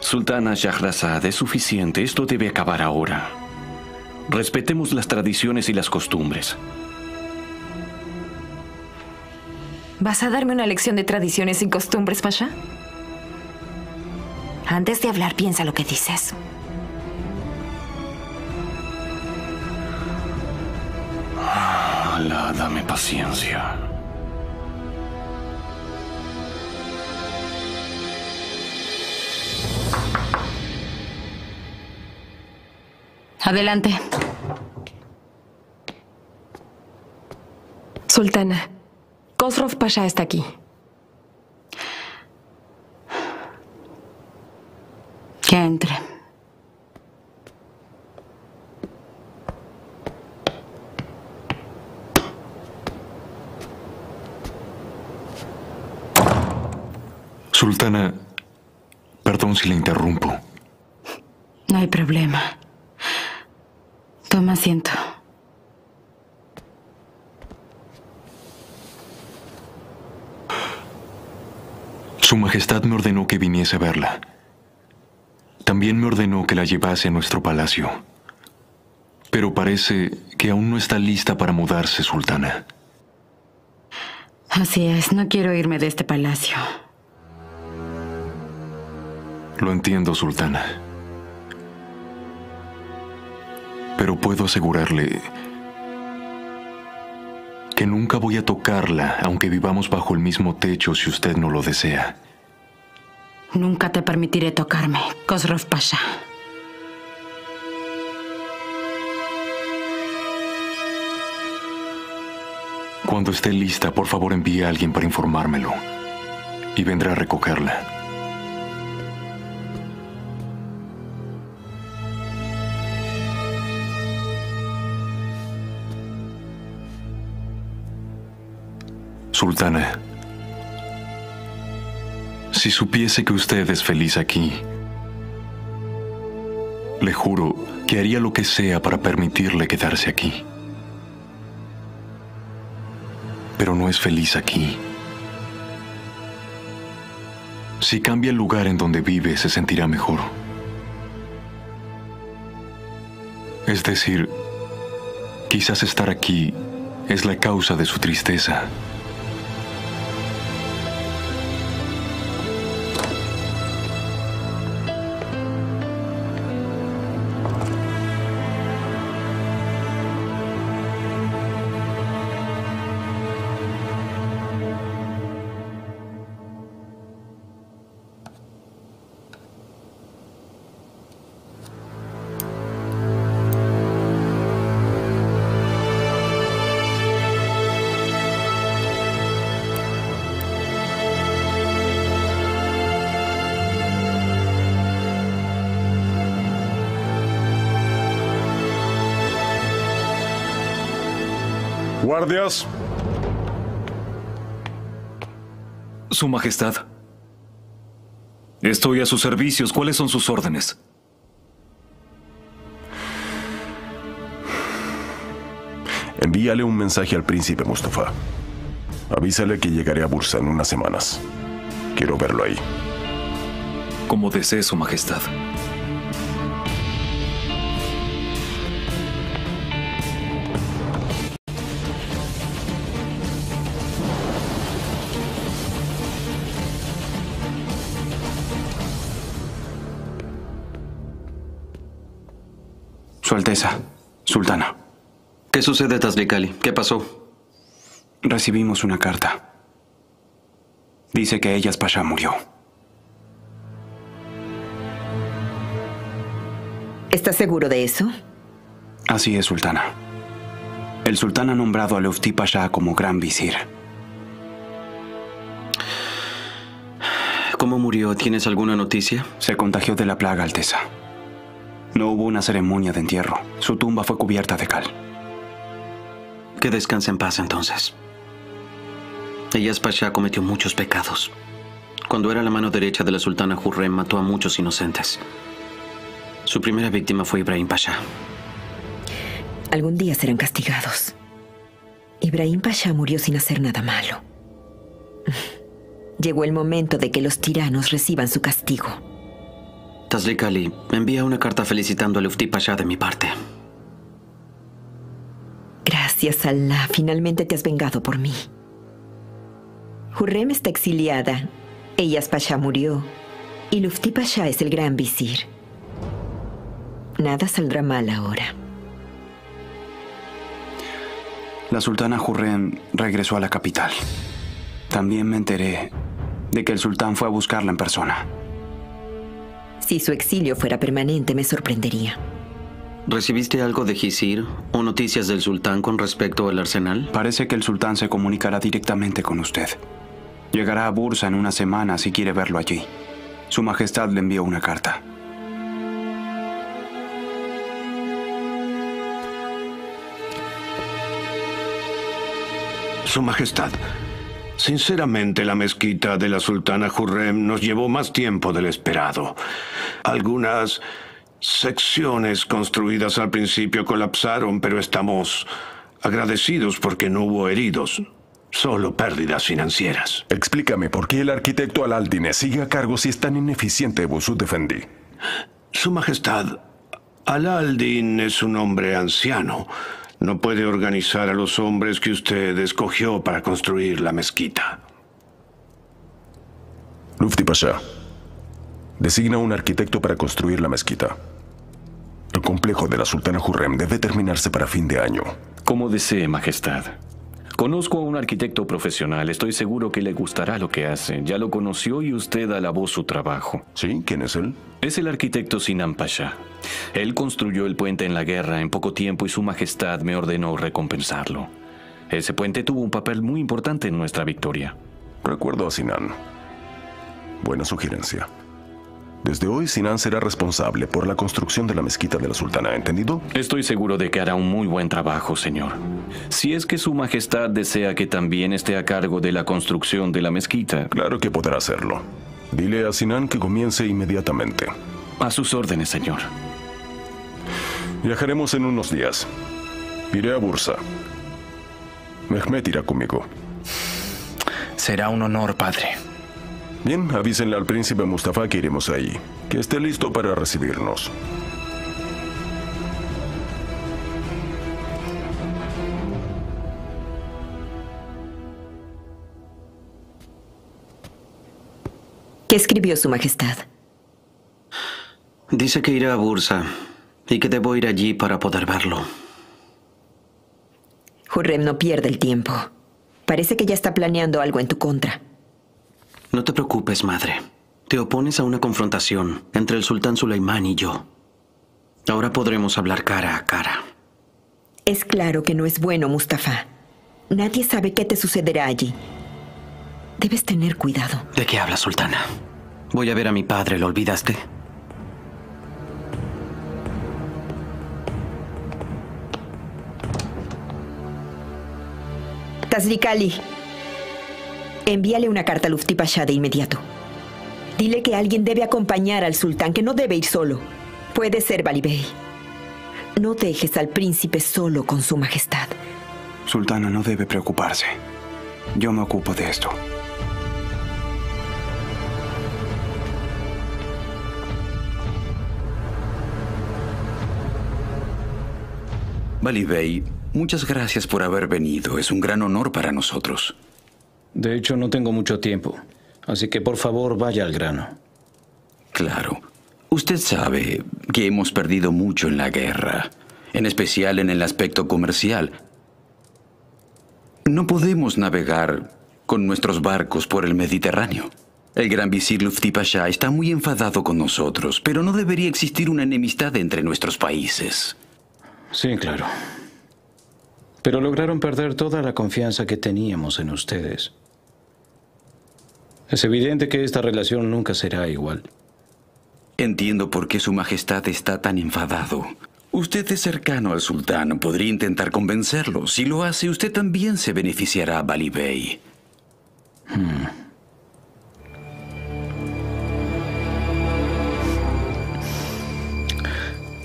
Speaker 4: Sultana Shahrazad, es suficiente. Esto debe acabar ahora. Respetemos las tradiciones y las costumbres.
Speaker 5: ¿Vas a darme una lección de tradiciones y costumbres, Pasha? Antes de hablar, piensa lo que dices.
Speaker 4: Alá, dame paciencia.
Speaker 6: Adelante.
Speaker 22: Sultana, Khosrow Pasha está aquí.
Speaker 6: Que entre.
Speaker 15: Sultana, perdón si le interrumpo.
Speaker 6: No hay problema. Toma asiento.
Speaker 15: Su Majestad me ordenó que viniese a verla. También me ordenó que la llevase a nuestro palacio. Pero parece que aún no está lista para mudarse, Sultana.
Speaker 6: Así es, no quiero irme de este palacio.
Speaker 15: Lo entiendo, Sultana. Pero puedo asegurarle que nunca voy a tocarla, aunque vivamos bajo el mismo techo si usted no lo desea.
Speaker 6: Nunca te permitiré tocarme, Khosrow Pasha.
Speaker 15: Cuando esté lista, por favor envíe a alguien para informármelo. Y vendrá a recogerla. Sultana, si supiese que usted es feliz aquí, le juro que haría lo que sea para permitirle quedarse aquí. Pero no es feliz aquí. Si cambia el lugar en donde vive, se sentirá mejor. Es decir, quizás estar aquí es la causa de su tristeza.
Speaker 23: Guardias.
Speaker 24: Su Majestad. Estoy a sus servicios. ¿Cuáles son sus órdenes?
Speaker 25: Envíale un mensaje al príncipe Mustafa. Avísale que llegaré a Bursa en unas semanas. Quiero verlo ahí.
Speaker 24: Como desee, Su Majestad.
Speaker 14: Alteza, Sultana.
Speaker 13: ¿Qué sucede, Tazlikali? ¿Qué pasó?
Speaker 14: Recibimos una carta. Dice que Ellas Pasha murió.
Speaker 21: ¿Estás seguro de eso?
Speaker 14: Así es, Sultana. El sultán ha nombrado a Lufti Pasha como gran visir.
Speaker 13: ¿Cómo murió? ¿Tienes alguna noticia?
Speaker 14: Se contagió de la plaga, Alteza. No hubo una ceremonia de entierro. Su tumba fue cubierta de cal.
Speaker 13: Que descanse en paz entonces. Ellas Pasha cometió muchos pecados. Cuando era la mano derecha de la sultana Hurrem mató a muchos inocentes. Su primera víctima fue Ibrahim Pasha.
Speaker 21: Algún día serán castigados. Ibrahim Pasha murió sin hacer nada malo. Llegó el momento de que los tiranos reciban su castigo.
Speaker 13: Tazlik Ali, envía una carta felicitando a Lufti Pasha de mi parte.
Speaker 21: Gracias, Allah. Finalmente te has vengado por mí. Hurrem está exiliada. Eyas Pasha murió. Y Lufti Pasha es el gran visir. Nada saldrá mal ahora.
Speaker 14: La sultana Hurrem regresó a la capital. También me enteré de que el sultán fue a buscarla en persona.
Speaker 21: Si su exilio fuera permanente, me sorprendería.
Speaker 13: ¿Recibiste algo de Gisir o noticias del sultán con respecto al arsenal?
Speaker 14: Parece que el sultán se comunicará directamente con usted. Llegará a Bursa en una semana si quiere verlo allí. Su Majestad le envió una carta.
Speaker 10: Su Majestad, sinceramente la mezquita de la Sultana Hurrem nos llevó más tiempo del esperado. Algunas secciones construidas al principio colapsaron, pero estamos agradecidos porque no hubo heridos, solo pérdidas financieras.
Speaker 3: Explícame por qué el arquitecto Al-Aldine sigue a cargo si es tan ineficiente Busud Defendi.
Speaker 10: Su Majestad, Al-Aldin es un hombre anciano. No puede organizar a los hombres que usted escogió para construir la mezquita.
Speaker 3: Lufti Pasha, designa un arquitecto para construir la mezquita. El complejo de la Sultana Hurrem debe terminarse para fin de año.
Speaker 4: Como desee, Majestad. Conozco a un arquitecto profesional. Estoy seguro que le gustará lo que hace. Ya lo conoció y usted alabó su trabajo.
Speaker 3: ¿Sí? ¿Quién es él?
Speaker 4: Es el arquitecto Sinan Pasha. Él construyó el puente en la guerra en poco tiempo y su majestad me ordenó recompensarlo. Ese puente tuvo un papel muy importante en nuestra victoria.
Speaker 3: Recuerdo a Sinan. Buena sugerencia. Desde hoy, Sinan será responsable por la construcción de la mezquita de la sultana, ¿entendido?
Speaker 4: Estoy seguro de que hará un muy buen trabajo, señor. Si es que su majestad desea que también esté a cargo de la construcción de la mezquita.
Speaker 3: Claro que podrá hacerlo. Dile a Sinan que comience inmediatamente.
Speaker 4: A sus órdenes, señor.
Speaker 3: Viajaremos en unos días. Iré a Bursa. Mehmet irá conmigo.
Speaker 7: Será un honor, padre.
Speaker 3: Bien, avísenle al príncipe Mustafa que iremos ahí. Que esté listo para recibirnos.
Speaker 21: ¿Qué escribió Su Majestad?
Speaker 13: Dice que irá a Bursa y que debo ir allí para poder verlo.
Speaker 21: Hurrem no pierde el tiempo. Parece que ya está planeando algo en tu contra.
Speaker 13: No te preocupes, madre. Te opones a una confrontación entre el sultán Sulaimán y yo. Ahora podremos hablar cara a cara.
Speaker 21: Es claro que no es bueno, Mustafa. Nadie sabe qué te sucederá allí. Debes tener cuidado.
Speaker 13: ¿De qué habla, sultana? Voy a ver a mi padre, ¿lo olvidaste?
Speaker 21: Tazlikali, envíale una carta a Lufti Pasha de inmediato. Dile que alguien debe acompañar al sultán, que no debe ir solo. Puede ser Balibey. No dejes al príncipe solo con su majestad.
Speaker 14: Sultana no debe preocuparse. Yo me ocupo de esto.
Speaker 20: Balibey, muchas gracias por haber venido. Es un gran honor para nosotros.
Speaker 11: De hecho, no tengo mucho tiempo. Así que por favor, vaya al grano.
Speaker 20: Claro. Usted sabe que hemos perdido mucho en la guerra, en especial en el aspecto comercial. No podemos navegar con nuestros barcos por el Mediterráneo. El gran visir Lufti Pasha está muy enfadado con nosotros, pero no debería existir una enemistad entre nuestros países.
Speaker 11: Sí, claro. Pero lograron perder toda la confianza que teníamos en ustedes. Es evidente que esta relación nunca será igual.
Speaker 20: Entiendo por qué Su Majestad está tan enfadado. Usted es cercano al sultán, podría intentar convencerlo. Si lo hace, usted también se beneficiará a Bali Bey.
Speaker 11: Hmm.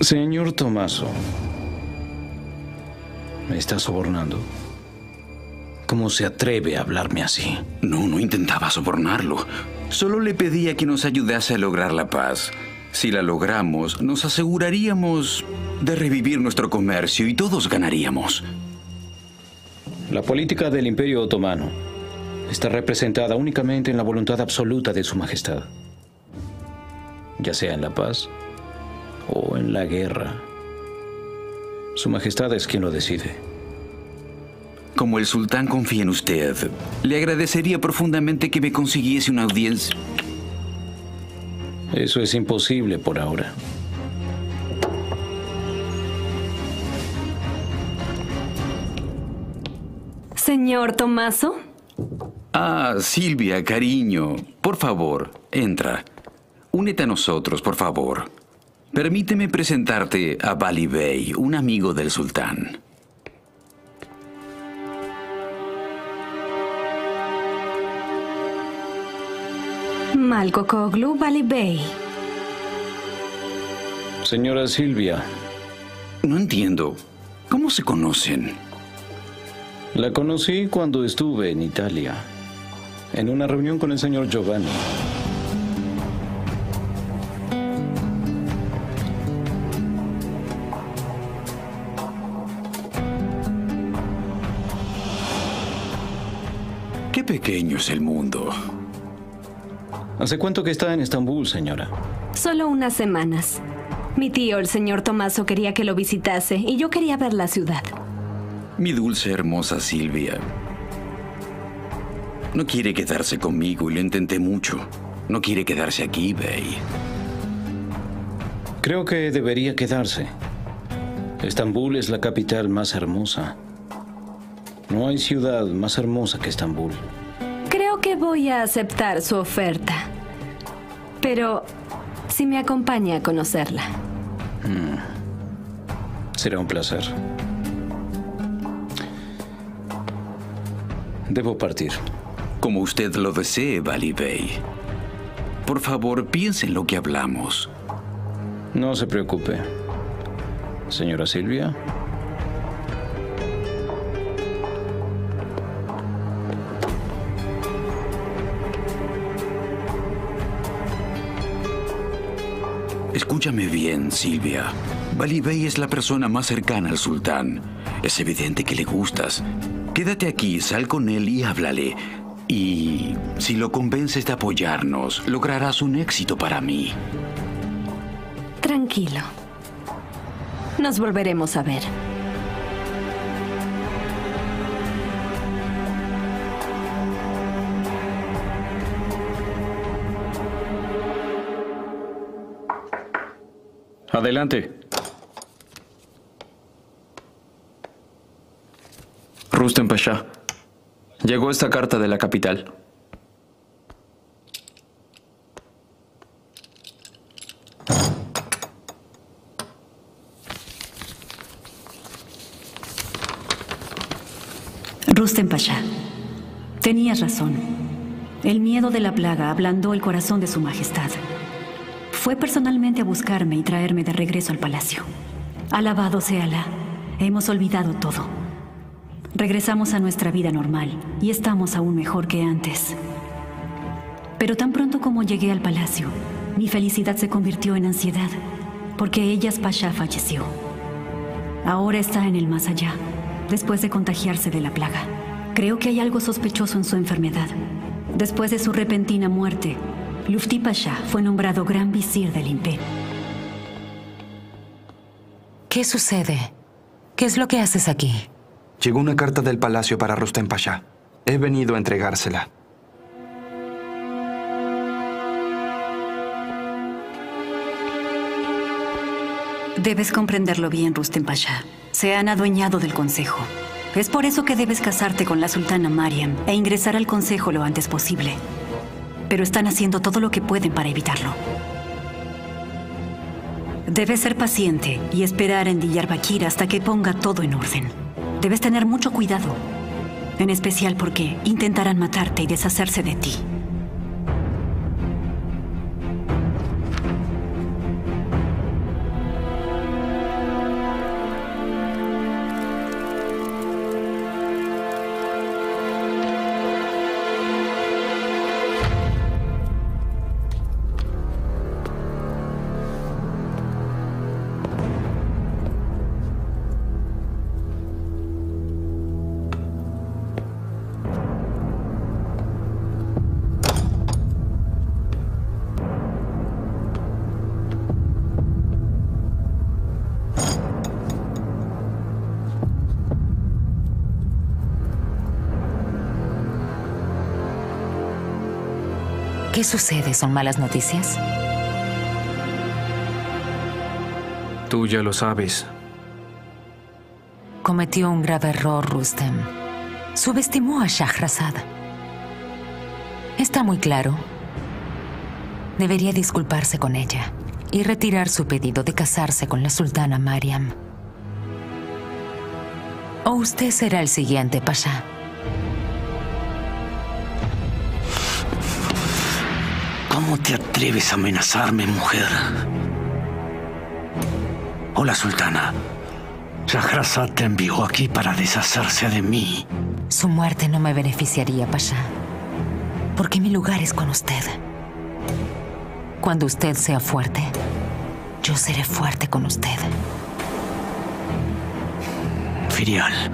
Speaker 11: Señor Tomaso, ¿me está sobornando? ¿Cómo se atreve a hablarme así?
Speaker 20: No, no intentaba sobornarlo. Solo le pedía que nos ayudase a lograr la paz. Si la logramos, nos aseguraríamos de revivir nuestro comercio y todos ganaríamos.
Speaker 11: La política del Imperio Otomano está representada únicamente en la voluntad absoluta de Su Majestad, ya sea en la paz o en la guerra. Su Majestad es quien lo decide.
Speaker 20: Como el sultán confía en usted, le agradecería profundamente que me consiguiese una audiencia.
Speaker 11: Eso es imposible por ahora.
Speaker 22: Señor Tomaso.
Speaker 20: Ah, Silvia, cariño, por favor, entra. Únete a nosotros, por favor. Permíteme presentarte a Bali Bey, un amigo del sultán.
Speaker 22: Malkokoglu Bali Bey.
Speaker 11: Señora Silvia.
Speaker 20: No entiendo. ¿Cómo se conocen?
Speaker 11: La conocí cuando estuve en Italia, en una reunión con el señor Giovanni.
Speaker 20: Qué pequeño es el mundo.
Speaker 11: ¿Hace cuánto que está en Estambul, señora?
Speaker 22: Solo unas semanas. Mi tío, el señor Tomaso, quería que lo visitase y yo quería ver la ciudad.
Speaker 20: Mi dulce hermosa Silvia. No quiere quedarse conmigo y lo intenté mucho. No quiere quedarse aquí, Bey.
Speaker 11: Creo que debería quedarse. Estambul es la capital más hermosa. No hay ciudad más hermosa que Estambul.
Speaker 22: Creo que voy a aceptar su oferta. Pero si me acompaña a conocerla.
Speaker 11: Mm. Será un placer. Debo partir.
Speaker 20: Como usted lo desee, Bali Bey. Por favor, piense en lo que hablamos.
Speaker 11: No se preocupe. Señora Silvia.
Speaker 20: Escúchame bien, Silvia. Bali Bey es la persona más cercana al sultán. Es evidente que le gustas. Quédate aquí, sal con él y háblale. Y si lo convences de apoyarnos, lograrás un éxito para mí.
Speaker 22: Tranquilo. Nos volveremos a ver.
Speaker 11: Adelante.
Speaker 7: Rustem Pasha. Llegó esta carta de la capital.
Speaker 2: Rustem Pasha. Tenías razón. El miedo de la plaga ablandó el corazón de su majestad. Fue personalmente a buscarme y traerme de regreso al palacio. Alabado sea Alá. Hemos olvidado todo. Regresamos a nuestra vida normal y estamos aún mejor que antes. Pero tan pronto como llegué al palacio, mi felicidad se convirtió en ansiedad, porque Ellas Pasha falleció. Ahora está en el más allá, después de contagiarse de la plaga. Creo que hay algo sospechoso en su enfermedad. Después de su repentina muerte, Lufti Pasha fue nombrado gran visir del imperio.
Speaker 5: ¿Qué sucede? ¿Qué es lo que haces aquí?
Speaker 26: Llegó una carta del palacio para Rustem Pasha. He venido a entregársela.
Speaker 2: Debes comprenderlo bien, Rustem Pasha. Se han adueñado del consejo. Es por eso que debes casarte con la sultana Mariam e ingresar al consejo lo antes posible. Pero están haciendo todo lo que pueden para evitarlo. Debes ser paciente y esperar en Diyarbakir hasta que ponga todo en orden. Debes tener mucho cuidado, en especial porque intentarán matarte y deshacerse de ti.
Speaker 5: ¿Qué sucede? ¿Son malas noticias?
Speaker 26: Tú ya lo sabes.
Speaker 5: Cometió un grave error, Rustem. Subestimó a Shahrazad. Está muy claro. Debería disculparse con ella y retirar su pedido de casarse con la sultana Mariam. O usted será el siguiente, Pasha.
Speaker 27: ¿Cómo te atreves a amenazarme, mujer? Hola, sultana. Shahrazad te envió aquí para deshacerse de mí.
Speaker 5: Su muerte no me beneficiaría, Pasha. Porque mi lugar es con usted. Cuando usted sea fuerte, yo seré fuerte con usted.
Speaker 27: Firial,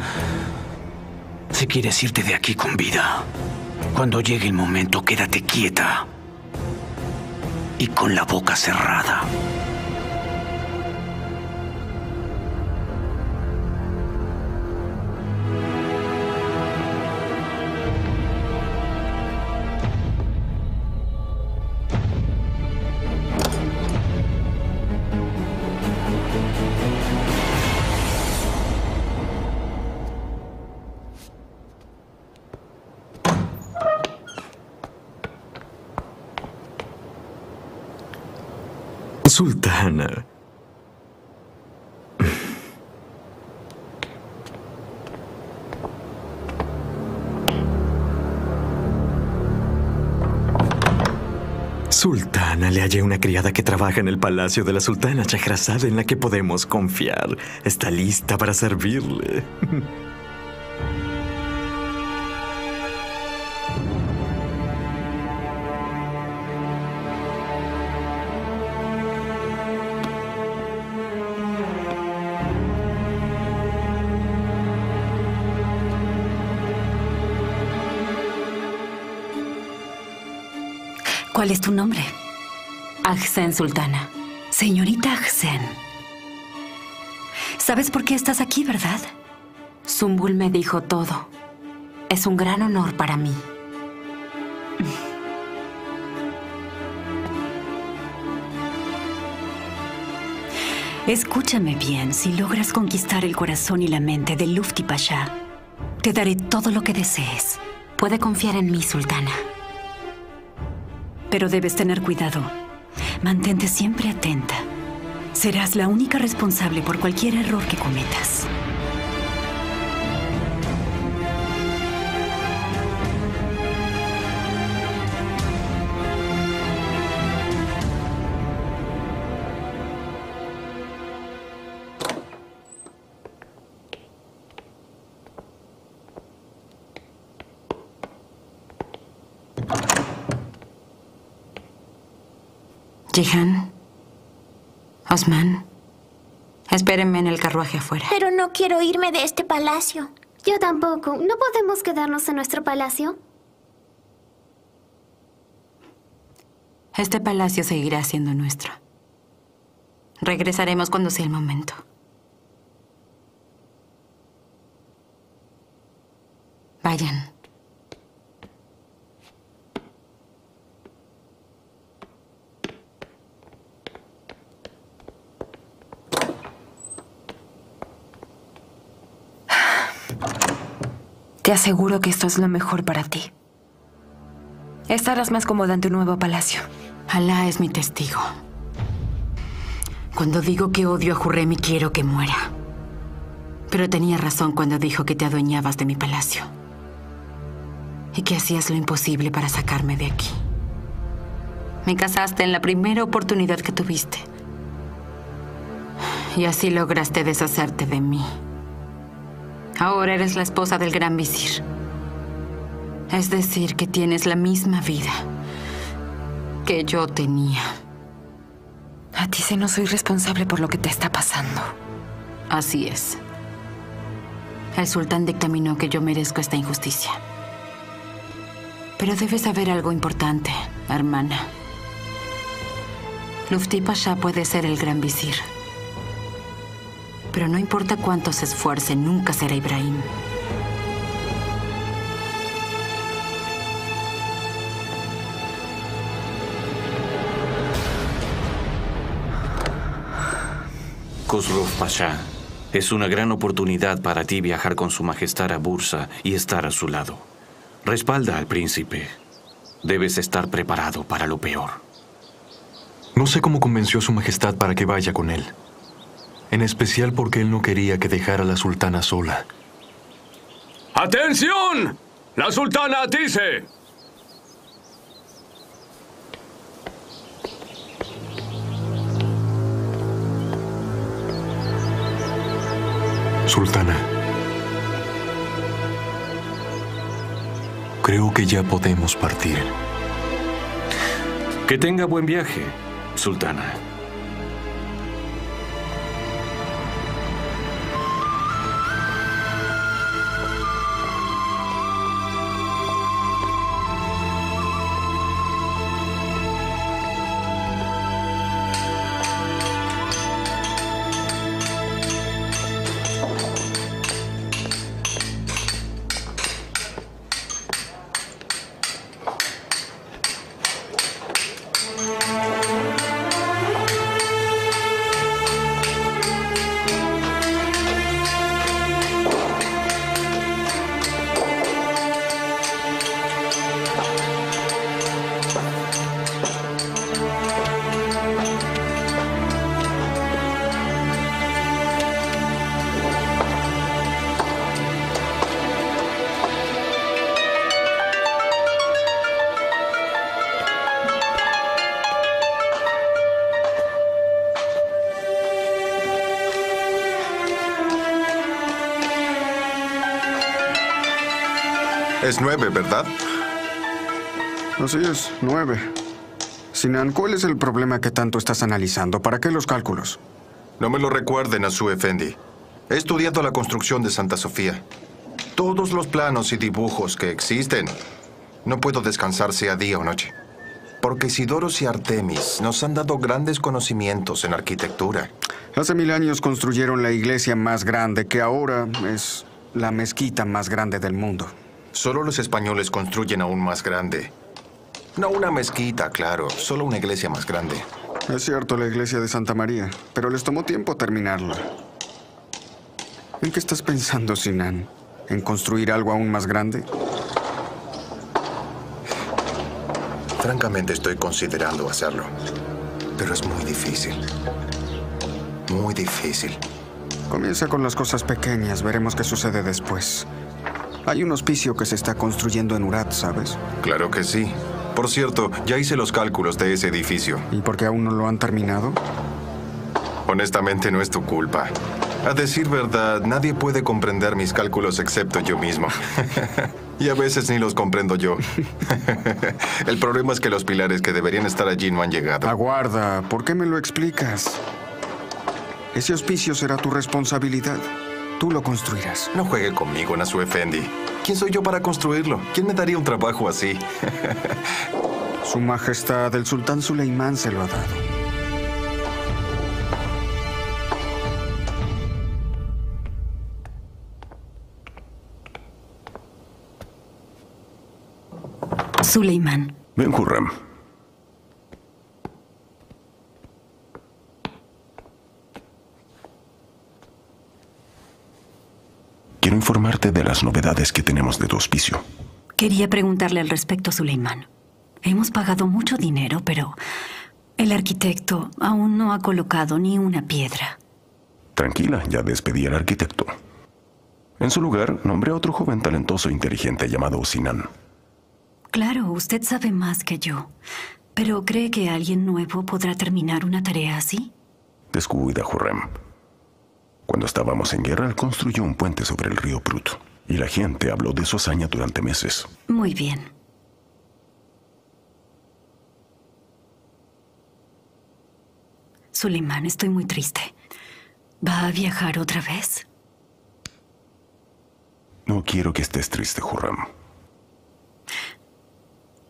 Speaker 27: si quieres irte de aquí con vida, cuando llegue el momento, quédate quieta y con la boca cerrada.
Speaker 16: Sultana. Sultana, le hallé una criada que trabaja en el palacio de la sultana Shahrazad en la que podemos confiar. Está lista para servirle.
Speaker 2: ¿Cuál es tu nombre?
Speaker 5: Ahsen Sultana.
Speaker 2: Señorita Ahsen. ¿Sabes por qué estás aquí, verdad?
Speaker 5: Zumbul me dijo todo. Es un gran honor para mí.
Speaker 2: Escúchame bien, si logras conquistar el corazón y la mente de Lufti Pasha, te daré todo lo que desees.
Speaker 5: Puede confiar en mí, Sultana.
Speaker 2: Pero debes tener cuidado. Mantente siempre atenta. Serás la única responsable por cualquier error que cometas.
Speaker 6: Jihan. Osman. Espérenme en el carruaje afuera.
Speaker 28: Pero no quiero irme de este palacio. Yo tampoco. ¿No podemos quedarnos en nuestro palacio?
Speaker 6: Este palacio seguirá siendo nuestro. Regresaremos cuando sea el momento. Vayan.
Speaker 27: Te aseguro que esto es lo mejor para ti. Estarás más cómoda en tu nuevo palacio.
Speaker 6: Alá es mi testigo. Cuando digo que odio a Jurrem y quiero que muera. Pero tenía razón cuando dijo que te adueñabas de mi palacio. Y que hacías lo imposible para sacarme de aquí. Me casaste en la primera oportunidad que tuviste. Y así lograste deshacerte de mí. Ahora eres la esposa del gran visir. Es decir, que tienes la misma vida que yo tenía.
Speaker 27: A ti se no soy responsable por lo que te está pasando.
Speaker 6: Así es. El sultán dictaminó que yo merezco esta injusticia. Pero debes saber algo importante, hermana. Lufti Pasha puede ser el gran visir. Pero no importa cuánto se esfuerce, nunca será Ibrahim.
Speaker 4: Khosrow Pasha, es una gran oportunidad para ti viajar con su majestad a Bursa y estar a su lado. Respalda al príncipe. Debes estar preparado para lo peor.
Speaker 15: No sé cómo convenció a su majestad para que vaya con él. En especial porque él no quería que dejara a la sultana sola.
Speaker 29: ¡Atención! ¡La sultana dice!
Speaker 15: Sultana. Creo que ya podemos partir.
Speaker 4: Que tenga buen viaje, sultana.
Speaker 30: Es nueve, ¿verdad?
Speaker 31: Así es, nueve. Sinan, ¿cuál es el problema que tanto estás analizando? ¿Para qué los cálculos?
Speaker 30: No me lo recuerden, Azu Effendi. He estudiado la construcción de Santa Sofía. Todos los planos y dibujos que existen. No puedo descansar sea día o noche. Porque Sidoros y Artemis nos han dado grandes conocimientos en arquitectura.
Speaker 31: Hace mil años construyeron la iglesia más grande que ahora es la mezquita más grande del mundo.
Speaker 30: Solo los españoles construyen aún más grande. No una mezquita, claro, solo una iglesia más grande.
Speaker 31: Es cierto, la iglesia de Santa María, pero les tomó tiempo terminarla. ¿En qué estás pensando, Sinan? ¿En construir algo aún más grande?
Speaker 30: Francamente estoy considerando hacerlo. Pero es muy difícil. Muy difícil.
Speaker 31: Comienza con las cosas pequeñas, veremos qué sucede después. Hay un hospicio que se está construyendo en Urat, ¿sabes?
Speaker 30: Claro que sí. Por cierto, ya hice los cálculos de ese edificio.
Speaker 31: ¿Y por qué aún no lo han terminado?
Speaker 30: Honestamente no es tu culpa. A decir verdad, nadie puede comprender mis cálculos excepto yo mismo. y a veces ni los comprendo yo. El problema es que los pilares que deberían estar allí no han llegado.
Speaker 31: Aguarda, ¿por qué me lo explicas? Ese hospicio será tu responsabilidad. Tú lo construirás.
Speaker 30: No juegue conmigo, Nasu Effendi. ¿Quién soy yo para construirlo? ¿Quién me daría un trabajo así?
Speaker 31: Su Majestad, el Sultán Suleimán se lo ha dado.
Speaker 2: Suleimán.
Speaker 3: Ben Hurrem. Quiero informarte de las novedades que tenemos de tu hospicio.
Speaker 2: Quería preguntarle al respecto, Suleimán. Hemos pagado mucho dinero, pero el arquitecto aún no ha colocado ni una piedra.
Speaker 3: Tranquila, ya despedí al arquitecto. En su lugar, nombré a otro joven talentoso e inteligente llamado Sinan.
Speaker 2: Claro, usted sabe más que yo. Pero ¿cree que alguien nuevo podrá terminar una tarea así?
Speaker 3: Descuida, Hurrem. Cuando estábamos en guerra, él construyó un puente sobre el río Prut. Y la gente habló de su hazaña durante meses.
Speaker 2: Muy bien. Suleiman, estoy muy triste. ¿Va a viajar otra vez?
Speaker 3: No quiero que estés triste, Hurram.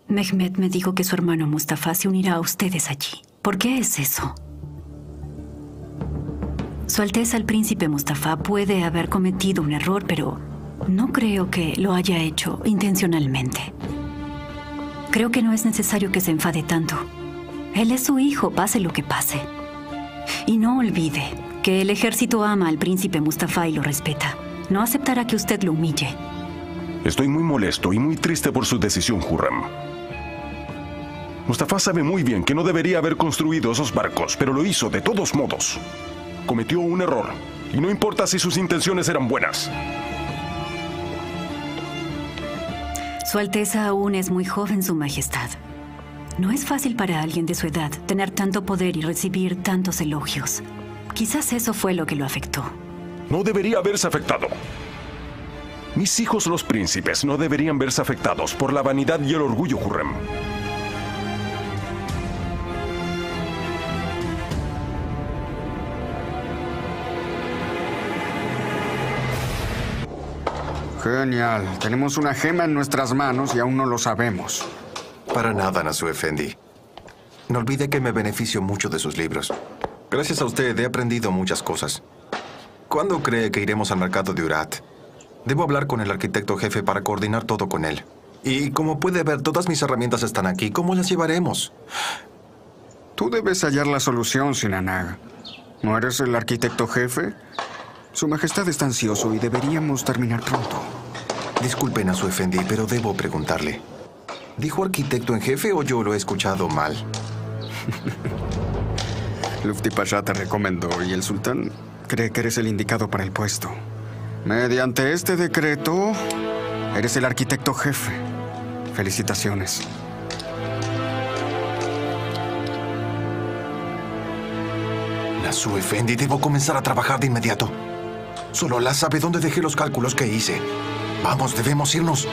Speaker 2: Mehmet me dijo que su hermano Mustafa se unirá a ustedes allí. ¿Por qué es eso? Su Alteza el Príncipe Mustafa puede haber cometido un error, pero no creo que lo haya hecho intencionalmente. Creo que no es necesario que se enfade tanto. Él es su hijo, pase lo que pase. Y no olvide que el ejército ama al príncipe Mustafa y lo respeta. No aceptará que usted lo humille.
Speaker 3: Estoy muy molesto y muy triste por su decisión, Hurram. Mustafa sabe muy bien que no debería haber construido esos barcos, pero lo hizo de todos modos. Cometió un error, y no importa si sus intenciones eran buenas.
Speaker 2: Su Alteza aún es muy joven, Su Majestad. No es fácil para alguien de su edad tener tanto poder y recibir tantos elogios. Quizás eso fue lo que lo afectó.
Speaker 3: No debería haberse afectado. Mis hijos los príncipes no deberían verse afectados por la vanidad y el orgullo, Hurrem.
Speaker 31: Genial. Tenemos una gema en nuestras manos y aún no lo sabemos.
Speaker 30: Para nada, Nasu Effendi. No olvide que me beneficio mucho de sus libros. Gracias a usted he aprendido muchas cosas. ¿Cuándo cree que iremos al mercado de Urat? Debo hablar con el arquitecto jefe para coordinar todo con él. Y como puede ver, todas mis herramientas están aquí. ¿Cómo las llevaremos?
Speaker 31: Tú debes hallar la solución, Sinanag. ¿No eres el arquitecto jefe? Su Majestad está ansioso y deberíamos terminar pronto.
Speaker 30: Disculpen a su Effendi, pero debo preguntarle. ¿Dijo arquitecto en jefe o yo lo he escuchado mal?
Speaker 31: Lufti Pasha te recomendó y el sultán cree que eres el indicado para el puesto. Mediante este decreto, eres el arquitecto jefe. Felicitaciones.
Speaker 30: Nasu Effendi, debo comenzar a trabajar de inmediato. Solo la sabe dónde dejé los cálculos que hice. Vamos, debemos irnos.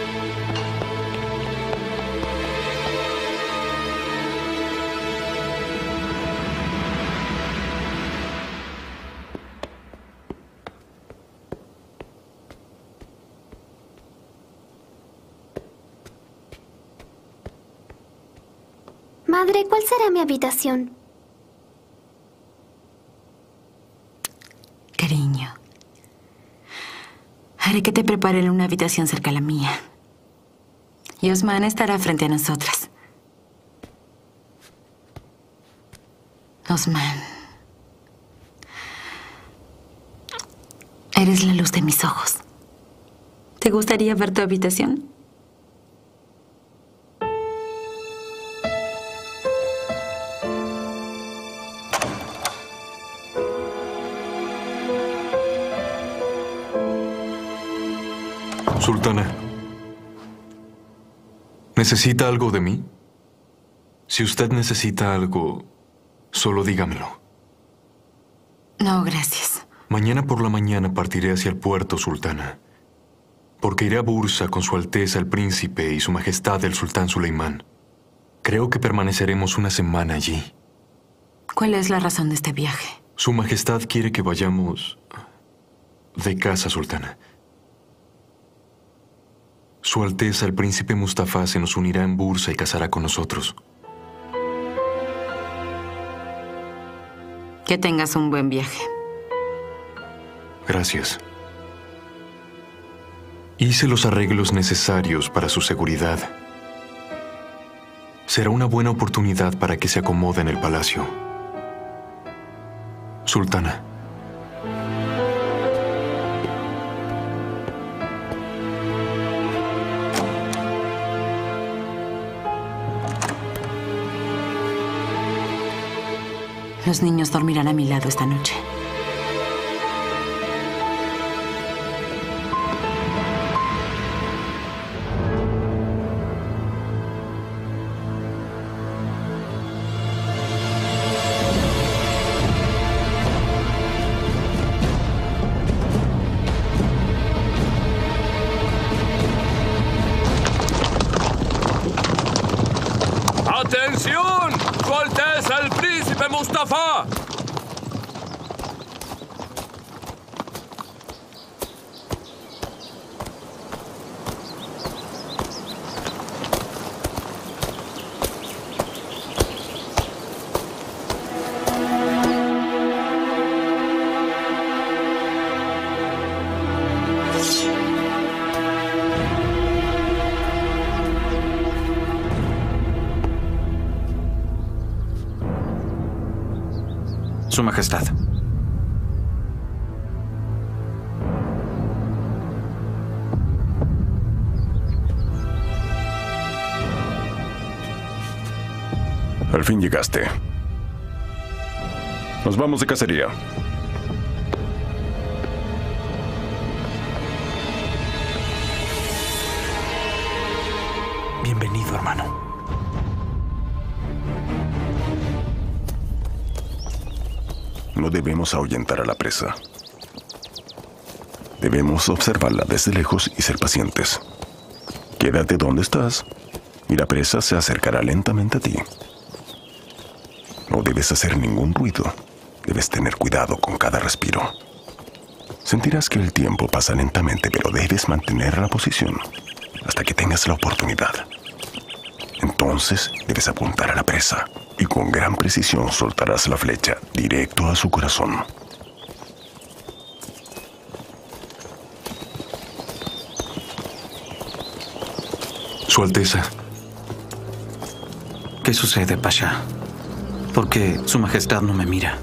Speaker 28: Madre, ¿cuál será mi habitación?
Speaker 6: Cariño, haré que te preparen una habitación cerca a la mía. Y Osman estará frente a nosotras. Osman. Eres la luz de mis ojos. ¿Te gustaría ver tu habitación?
Speaker 15: Sultana, ¿necesita algo de mí? Si usted necesita algo, solo dígamelo.
Speaker 6: No, gracias.
Speaker 15: Mañana por la mañana partiré hacia el puerto, Sultana, porque iré a Bursa con Su Alteza el Príncipe y Su Majestad el Sultán Suleimán. Creo que permaneceremos una semana allí.
Speaker 6: ¿Cuál es la razón de este viaje?
Speaker 15: Su Majestad quiere que vayamos de casa, Sultana. Su Alteza el Príncipe Mustafa se nos unirá en Bursa y casará con nosotros.
Speaker 6: Que tengas un buen viaje.
Speaker 15: Gracias. Hice los arreglos necesarios para su seguridad. Será una buena oportunidad para que se acomode en el palacio. Sultana.
Speaker 6: Los niños dormirán a mi lado esta noche.
Speaker 29: Su
Speaker 13: Majestad.
Speaker 3: Al fin llegaste. Nos vamos de cacería. Debemos ahuyentar a la presa. Debemos observarla desde lejos y ser pacientes. Quédate donde estás y la presa se acercará lentamente a ti. No debes hacer ningún ruido. Debes tener cuidado con cada respiro. Sentirás que el tiempo pasa lentamente, pero debes mantener la posición hasta que tengas la oportunidad. Entonces debes apuntar a la presa con gran precisión soltarás la flecha directo a su corazón.
Speaker 15: Su Alteza.
Speaker 26: ¿Qué sucede, Pasha? ¿Por qué Su Majestad no me mira?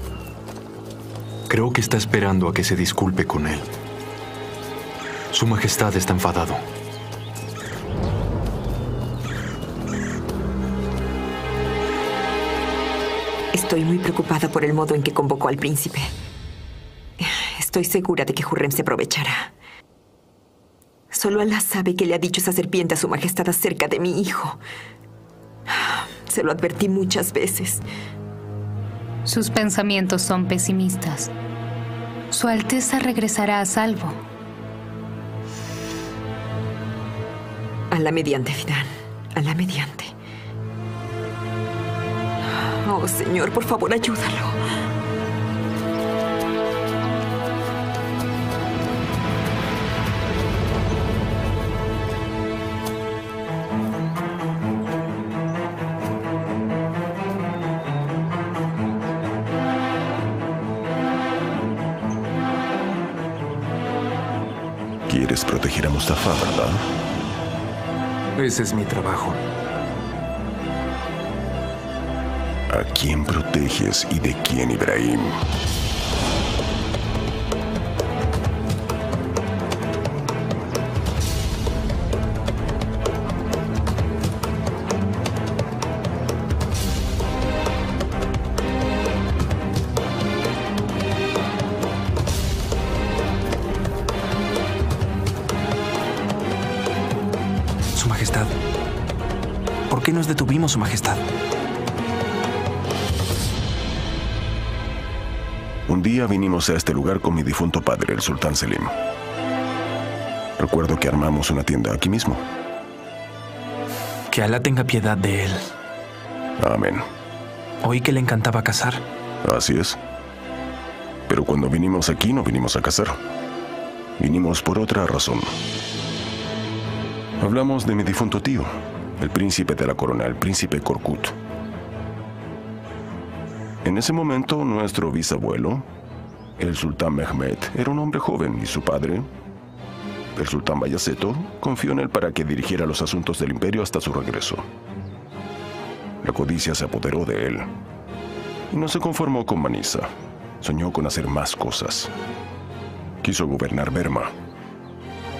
Speaker 15: Creo que está esperando a que se disculpe con él. Su Majestad está enfadado.
Speaker 21: Estoy muy preocupada por el modo en que convocó al príncipe. Estoy segura de que Hurrem se aprovechará. Solo Alá sabe que le ha dicho esa serpiente a su majestad acerca de mi hijo. Se lo advertí muchas veces.
Speaker 32: Sus pensamientos son pesimistas. Su Alteza regresará a salvo.
Speaker 21: A la mediante, Fidan. A la mediante. Oh, señor, por favor, ayúdalo.
Speaker 3: Quieres proteger a Mustafa, ¿verdad?
Speaker 13: Ese es mi trabajo.
Speaker 3: ¿A quién proteges y de quién, Ibrahim? Vinimos a este lugar con mi difunto padre, el sultán Selim. Recuerdo que armamos una tienda aquí mismo.
Speaker 13: Que Alá tenga piedad de él.
Speaker 3: Amén.
Speaker 13: Oí que le encantaba cazar.
Speaker 3: Así es. Pero cuando vinimos aquí no vinimos a cazar. Vinimos por otra razón. Hablamos de mi difunto tío, el príncipe de la corona, el príncipe Korkut. En ese momento, nuestro bisabuelo, el sultán Mehmed, era un hombre joven y su padre, el sultán Bayaceto, confió en él para que dirigiera los asuntos del imperio hasta su regreso. La codicia se apoderó de él y no se conformó con Manisa. Soñó con hacer más cosas. Quiso gobernar Berma.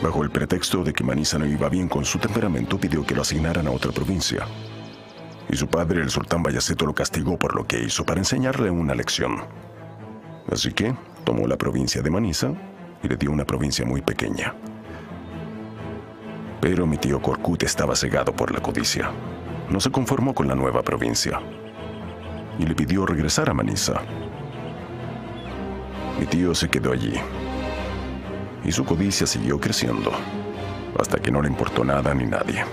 Speaker 3: Bajo el pretexto de que Manisa no iba bien con su temperamento, pidió que lo asignaran a otra provincia. Y su padre, el sultán Bayaceto, lo castigó por lo que hizo para enseñarle una lección. Así que tomó la provincia de Manisa y le dio una provincia muy pequeña. Pero mi tío Corcut estaba cegado por la codicia. No se conformó con la nueva provincia y le pidió regresar a Manisa. Mi tío se quedó allí y su codicia siguió creciendo hasta que no le importó nada ni nadie.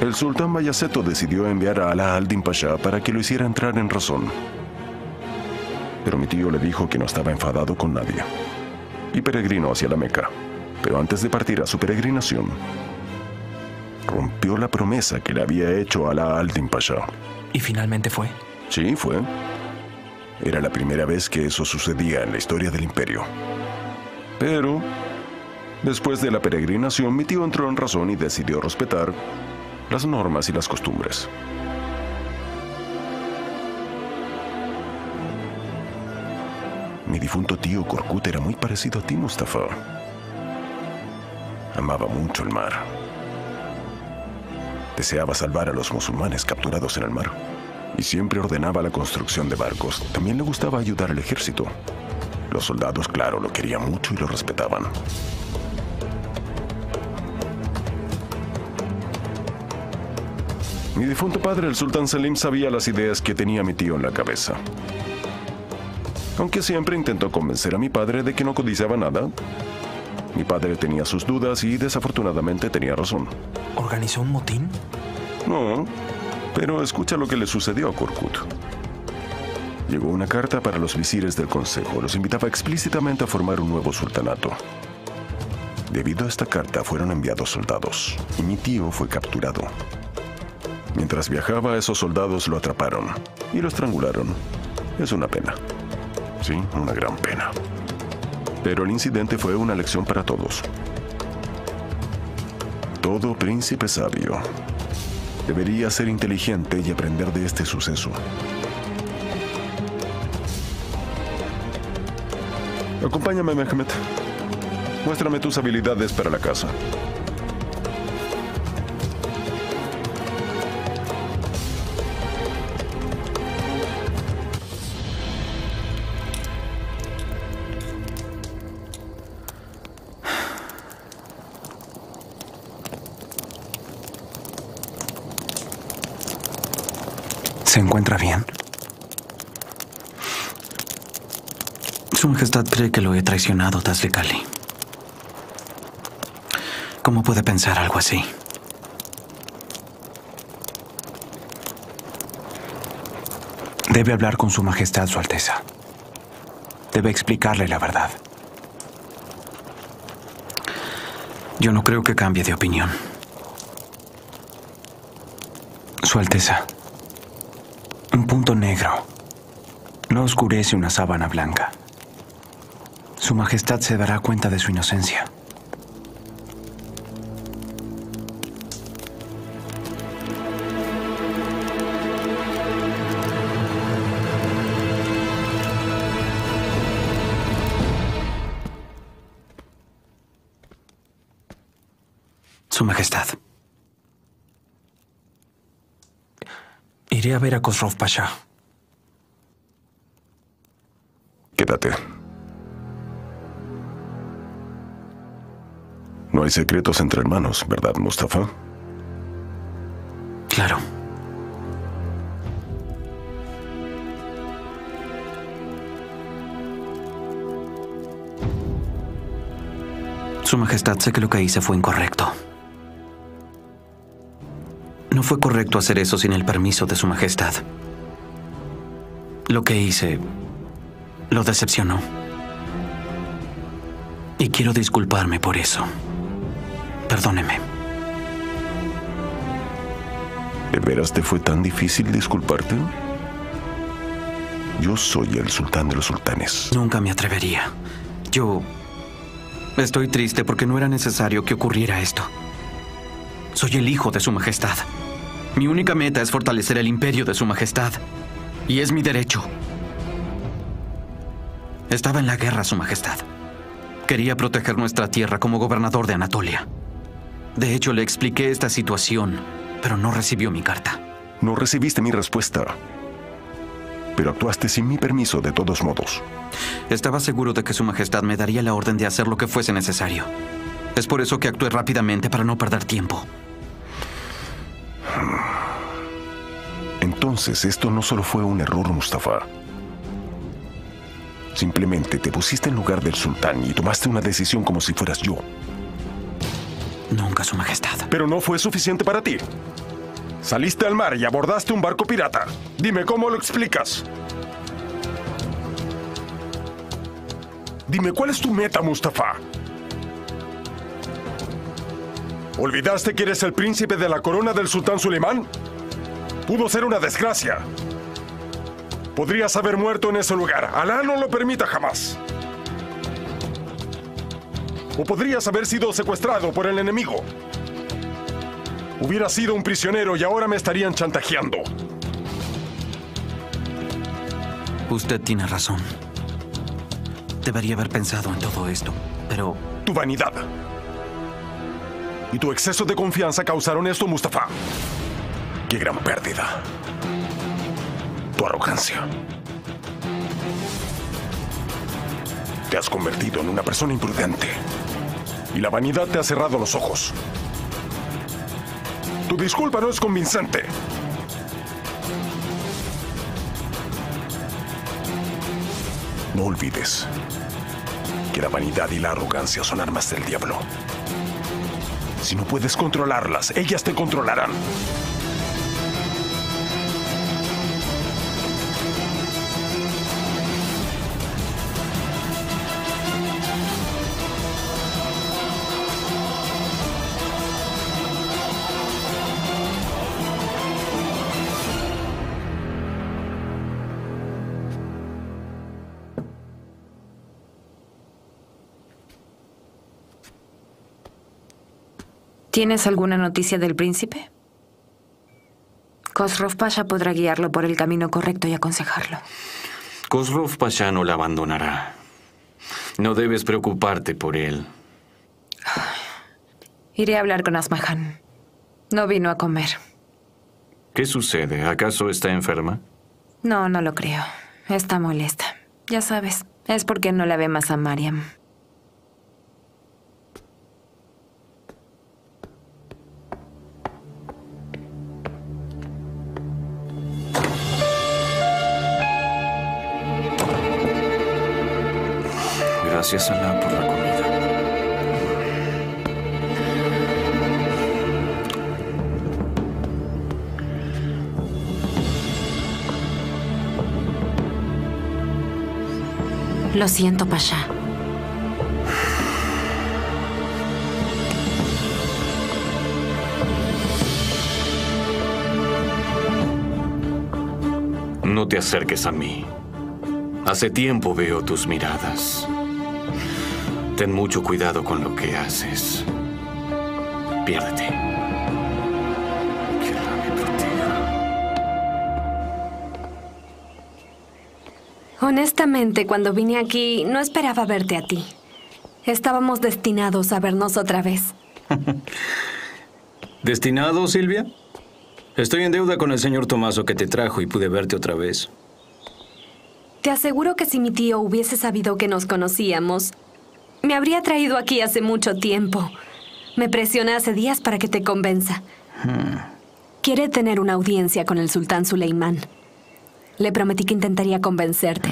Speaker 3: El sultán Bayaceto decidió enviar a Alá al-Din Pasha para que lo hiciera entrar en razón. Pero mi tío le dijo que no estaba enfadado con nadie y peregrinó hacia la Meca. Pero antes de partir a su peregrinación, rompió la promesa que le había hecho a Alá al-Din Pasha.
Speaker 13: ¿Y finalmente fue?
Speaker 3: Sí, fue. Era la primera vez que eso sucedía en la historia del imperio. Pero, después de la peregrinación, mi tío entró en razón y decidió respetar las normas y las costumbres. Mi difunto tío Korkut era muy parecido a ti, Mustafa. Amaba mucho el mar. Deseaba salvar a los musulmanes capturados en el mar y siempre ordenaba la construcción de barcos. También le gustaba ayudar al ejército. Los soldados, claro, lo querían mucho y lo respetaban. Mi difunto padre, el sultán Selim, sabía las ideas que tenía mi tío en la cabeza. Aunque siempre intentó convencer a mi padre de que no codiciaba nada, mi padre tenía sus dudas y desafortunadamente tenía razón.
Speaker 13: ¿Organizó un motín?
Speaker 3: No, pero escucha lo que le sucedió a Korkut. Llegó una carta para los visires del consejo. Los invitaba explícitamente a formar un nuevo sultanato. Debido a esta carta fueron enviados soldados y mi tío fue capturado. Mientras viajaba, esos soldados lo atraparon y lo estrangularon. Es una pena. Sí, una gran pena. Pero el incidente fue una lección para todos. Todo príncipe sabio debería ser inteligente y aprender de este suceso. Acompáñame, Mehmet. Muéstrame tus habilidades para la casa.
Speaker 13: Traicionado. ¿Cómo puede pensar algo así? Debe hablar con Su Majestad, Su Alteza. Debe explicarle la verdad. Yo no creo que cambie de opinión. Su Alteza, un punto negro no oscurece una sábana blanca. Su Majestad se dará cuenta de su inocencia. Su Majestad. Iré a ver a Khosrow Pasha.
Speaker 3: Secretos entre hermanos, ¿verdad, Mustafa?
Speaker 13: Claro. Su Majestad, sé que lo que hice fue incorrecto. No fue correcto hacer eso sin el permiso de Su Majestad. Lo que hice lo decepcionó. Y quiero disculparme por eso. Perdóneme.
Speaker 3: ¿De veras te fue tan difícil disculparte? Yo soy el sultán de los sultanes.
Speaker 13: Nunca me atrevería. Yo... Estoy triste porque no era necesario que ocurriera esto. Soy el hijo de Su Majestad. Mi única meta es fortalecer el imperio de Su Majestad. Y es mi derecho. Estaba en la guerra, Su Majestad. Quería proteger nuestra tierra como gobernador de Anatolia. De hecho, le expliqué esta situación, pero no recibió mi carta.
Speaker 3: No recibiste mi respuesta. Pero actuaste sin mi permiso de todos modos.
Speaker 13: Estaba seguro de que Su Majestad me daría la orden de hacer lo que fuese necesario. Es por eso que actué rápidamente para no perder tiempo.
Speaker 3: Entonces, esto no solo fue un error, Mustafa. Simplemente te pusiste en lugar del sultán y tomaste una decisión como si fueras yo.
Speaker 13: Nunca, Su Majestad.
Speaker 3: Pero no fue suficiente para ti. Saliste al mar y abordaste un barco pirata. Dime cómo lo explicas. Dime, ¿cuál es tu meta, Mustafa? ¿Olvidaste que eres el príncipe de la corona del sultán Suleimán? Pudo ser una desgracia. Podrías haber muerto en ese lugar. Alá no lo permita jamás. O podrías haber sido secuestrado por el enemigo. Hubiera sido un prisionero y ahora me estarían chantajeando.
Speaker 13: Usted tiene razón. Debería haber pensado en todo esto, pero...
Speaker 3: Tu vanidad. Y tu exceso de confianza causaron esto, Mustafa. Qué gran pérdida. Tu arrogancia. Te has convertido en una persona imprudente. Y la vanidad te ha cerrado los ojos. Tu disculpa no es convincente. No olvides que la vanidad y la arrogancia son armas del diablo. Si no puedes controlarlas, ellas te controlarán.
Speaker 27: ¿Tienes alguna noticia del príncipe? Khosrow Pasha podrá guiarlo por el camino correcto y aconsejarlo.
Speaker 4: Khosrow Pasha no la abandonará. No debes preocuparte por él.
Speaker 27: Iré a hablar con Asmahan. No vino a comer.
Speaker 4: ¿Qué sucede? ¿Acaso está enferma?
Speaker 27: No, no lo creo. Está molesta. Ya sabes, es porque no la ve más a Mariam.
Speaker 4: Gracias, Alá, por la comida.
Speaker 27: Lo siento, Pasha.
Speaker 4: No te acerques a mí. Hace tiempo veo tus miradas. Ten mucho cuidado con lo que haces. Piérdete. Que Alá me proteja.
Speaker 22: Honestamente, cuando vine aquí, no esperaba verte a ti. Estábamos destinados a vernos otra vez.
Speaker 11: ¿Destinado, Silvia? Estoy en deuda con el señor Tomaso que te trajo y pude verte otra vez.
Speaker 22: Te aseguro que si mi tío hubiese sabido que nos conocíamos, me habría traído aquí hace mucho tiempo. Me presiona hace días para que te convenza. Quiere tener una audiencia con el sultán Suleimán. Le prometí que intentaría convencerte.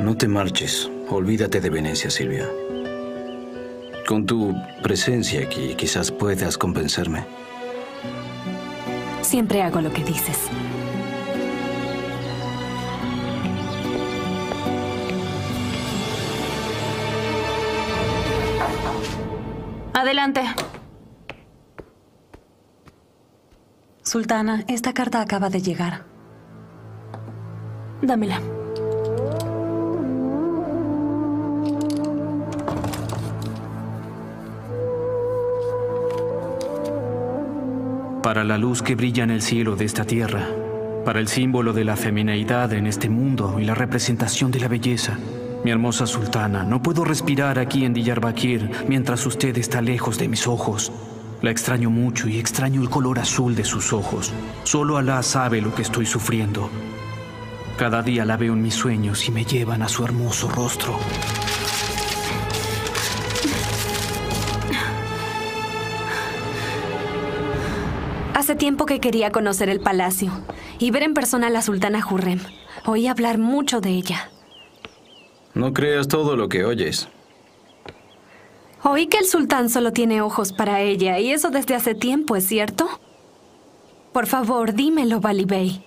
Speaker 11: No te marches. Olvídate de Venecia, Silvia. Con tu presencia aquí, quizás puedas convencerme.
Speaker 22: Siempre hago lo que dices.
Speaker 27: Adelante.
Speaker 2: Sultana, esta carta acaba de llegar.
Speaker 17: Dámela.
Speaker 26: Para la luz que brilla en el cielo de esta tierra, para el símbolo de la femineidad en este mundo y la representación de la belleza, mi hermosa sultana, no puedo respirar aquí en Diyarbakir mientras usted está lejos de mis ojos. La extraño mucho y extraño el color azul de sus ojos. Solo Alá sabe lo que estoy sufriendo. Cada día la veo en mis sueños y me llevan a su hermoso rostro.
Speaker 22: Hace tiempo que quería conocer el palacio y ver en persona a la sultana Hurrem. Oí hablar mucho de ella.
Speaker 11: No creas todo lo que oyes.
Speaker 22: Oí que el sultán solo tiene ojos para ella y eso desde hace tiempo, ¿es cierto? Por favor, dímelo, Bali Bey.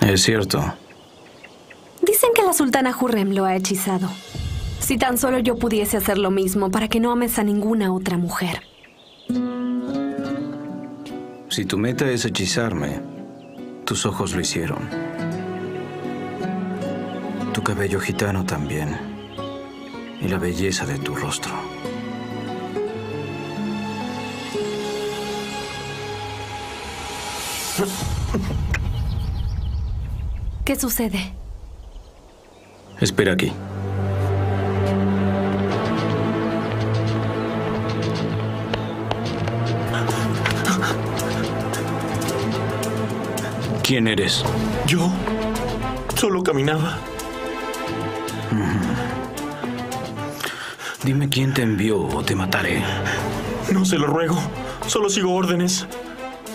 Speaker 11: Es cierto.
Speaker 22: Dicen que la sultana Hurrem lo ha hechizado. Si tan solo yo pudiese hacer lo mismo para que no ames a ninguna otra mujer.
Speaker 11: Si tu meta es hechizarme, tus ojos lo hicieron. Tu cabello gitano también. Y la belleza de tu rostro.
Speaker 22: ¿Qué sucede?
Speaker 11: Espera aquí. ¿Quién eres?
Speaker 33: Yo solo caminaba.
Speaker 11: Dime quién te envió o te mataré.
Speaker 33: No se lo ruego. Solo sigo órdenes.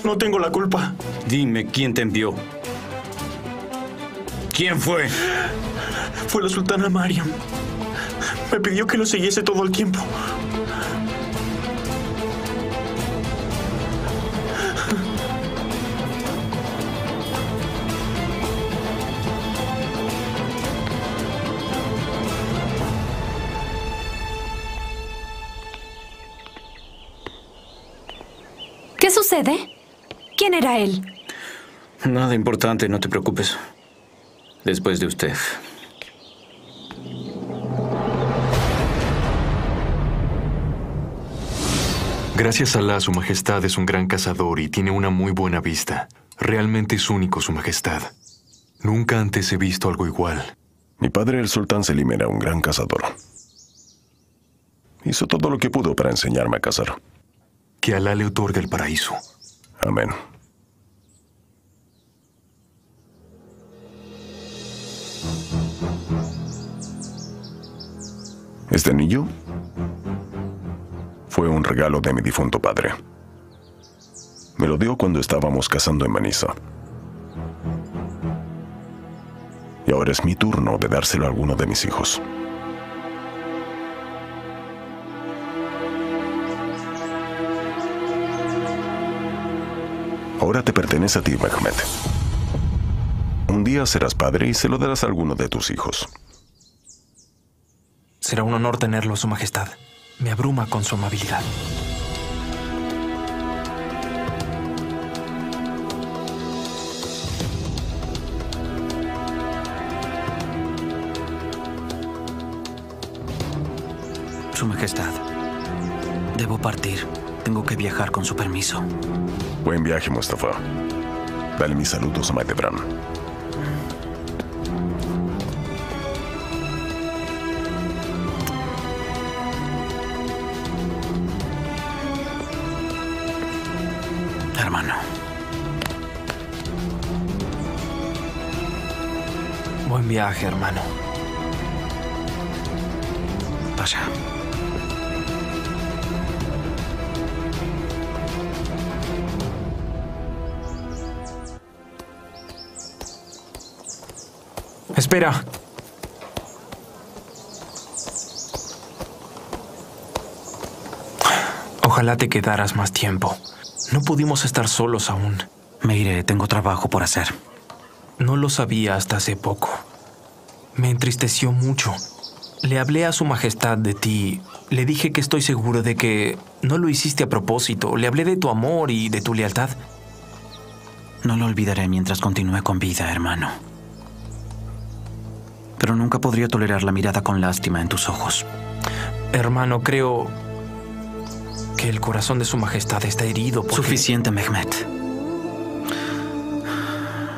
Speaker 33: No tengo la culpa.
Speaker 11: Dime quién te envió. ¿Quién fue?
Speaker 33: Fue la sultana Mariam. Me pidió que lo siguiese todo el tiempo.
Speaker 22: ¿Quién era él?
Speaker 11: Nada importante, no te preocupes. Después de usted.
Speaker 15: Gracias a Alá, Su Majestad es un gran cazador y tiene una muy buena vista. Realmente es único, Su Majestad. Nunca antes he visto algo igual.
Speaker 3: Mi padre, el sultán Selim, era un gran cazador. Hizo todo lo que pudo para enseñarme a cazar.
Speaker 15: Que Alá le otorgue el paraíso.
Speaker 3: Amén. Este anillo fue un regalo de mi difunto padre. Me lo dio cuando estábamos cazando en Manisa. Y ahora es mi turno de dárselo a alguno de mis hijos. Ahora te pertenece a ti, Mehmet. Un día serás padre y se lo darás a alguno de tus hijos.
Speaker 33: Será un honor tenerlo, Su Majestad. Me abruma con su amabilidad.
Speaker 11: Su Majestad. Debo partir. Tengo que viajar con su permiso.
Speaker 3: Buen viaje, Mustafa. Dale mis saludos a Maitebran.
Speaker 33: Viaje, hermano.
Speaker 11: Pasha.
Speaker 33: Espera. Ojalá te quedaras más tiempo. No pudimos estar solos aún.
Speaker 11: Me iré, tengo trabajo por hacer.
Speaker 33: No lo sabía hasta hace poco. Me entristeció mucho. Le hablé a su majestad de ti. Le dije que estoy seguro de que no lo hiciste a propósito. Le hablé de tu amor y de tu lealtad.
Speaker 13: No lo olvidaré mientras continúe con vida, hermano. Pero nunca podría tolerar la mirada con lástima en tus ojos.
Speaker 33: Hermano, creo que el corazón de su majestad está herido. Porque...
Speaker 13: Suficiente, Mehmet.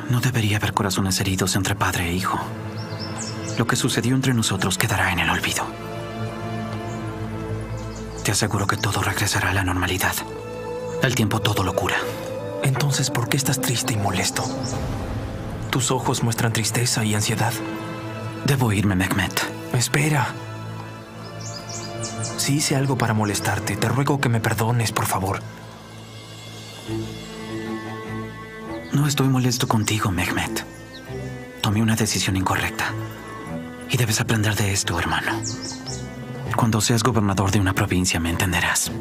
Speaker 13: No debería haber corazones heridos entre padre e hijo. Lo que sucedió entre nosotros quedará en el olvido. Te aseguro que todo regresará a la normalidad. El tiempo todo lo cura.
Speaker 33: Entonces, ¿por qué estás triste y molesto? Tus ojos muestran tristeza y ansiedad.
Speaker 13: Debo irme, Mehmet.
Speaker 33: Espera. Si hice algo para molestarte, te ruego que me perdones, por favor.
Speaker 13: No estoy molesto contigo, Mehmet. Tomé una decisión incorrecta. Y debes aprender de esto, hermano. Cuando seas gobernador de una provincia, me entenderás.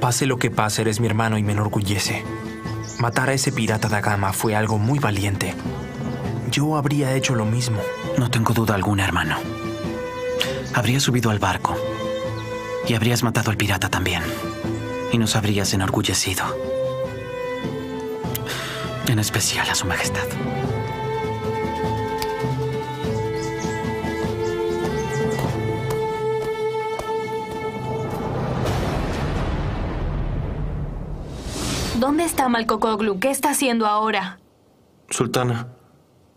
Speaker 33: Pase lo que pase, eres mi hermano y me enorgullece. Matar a ese pirata da gama fue algo muy valiente. Yo habría hecho lo mismo.
Speaker 13: No tengo duda alguna, hermano. Habrías subido al barco. Y habrías matado al pirata también. Y nos habrías enorgullecido. En especial a su majestad.
Speaker 17: Está Malcocoglu? ¿Qué está haciendo ahora?
Speaker 33: Sultana,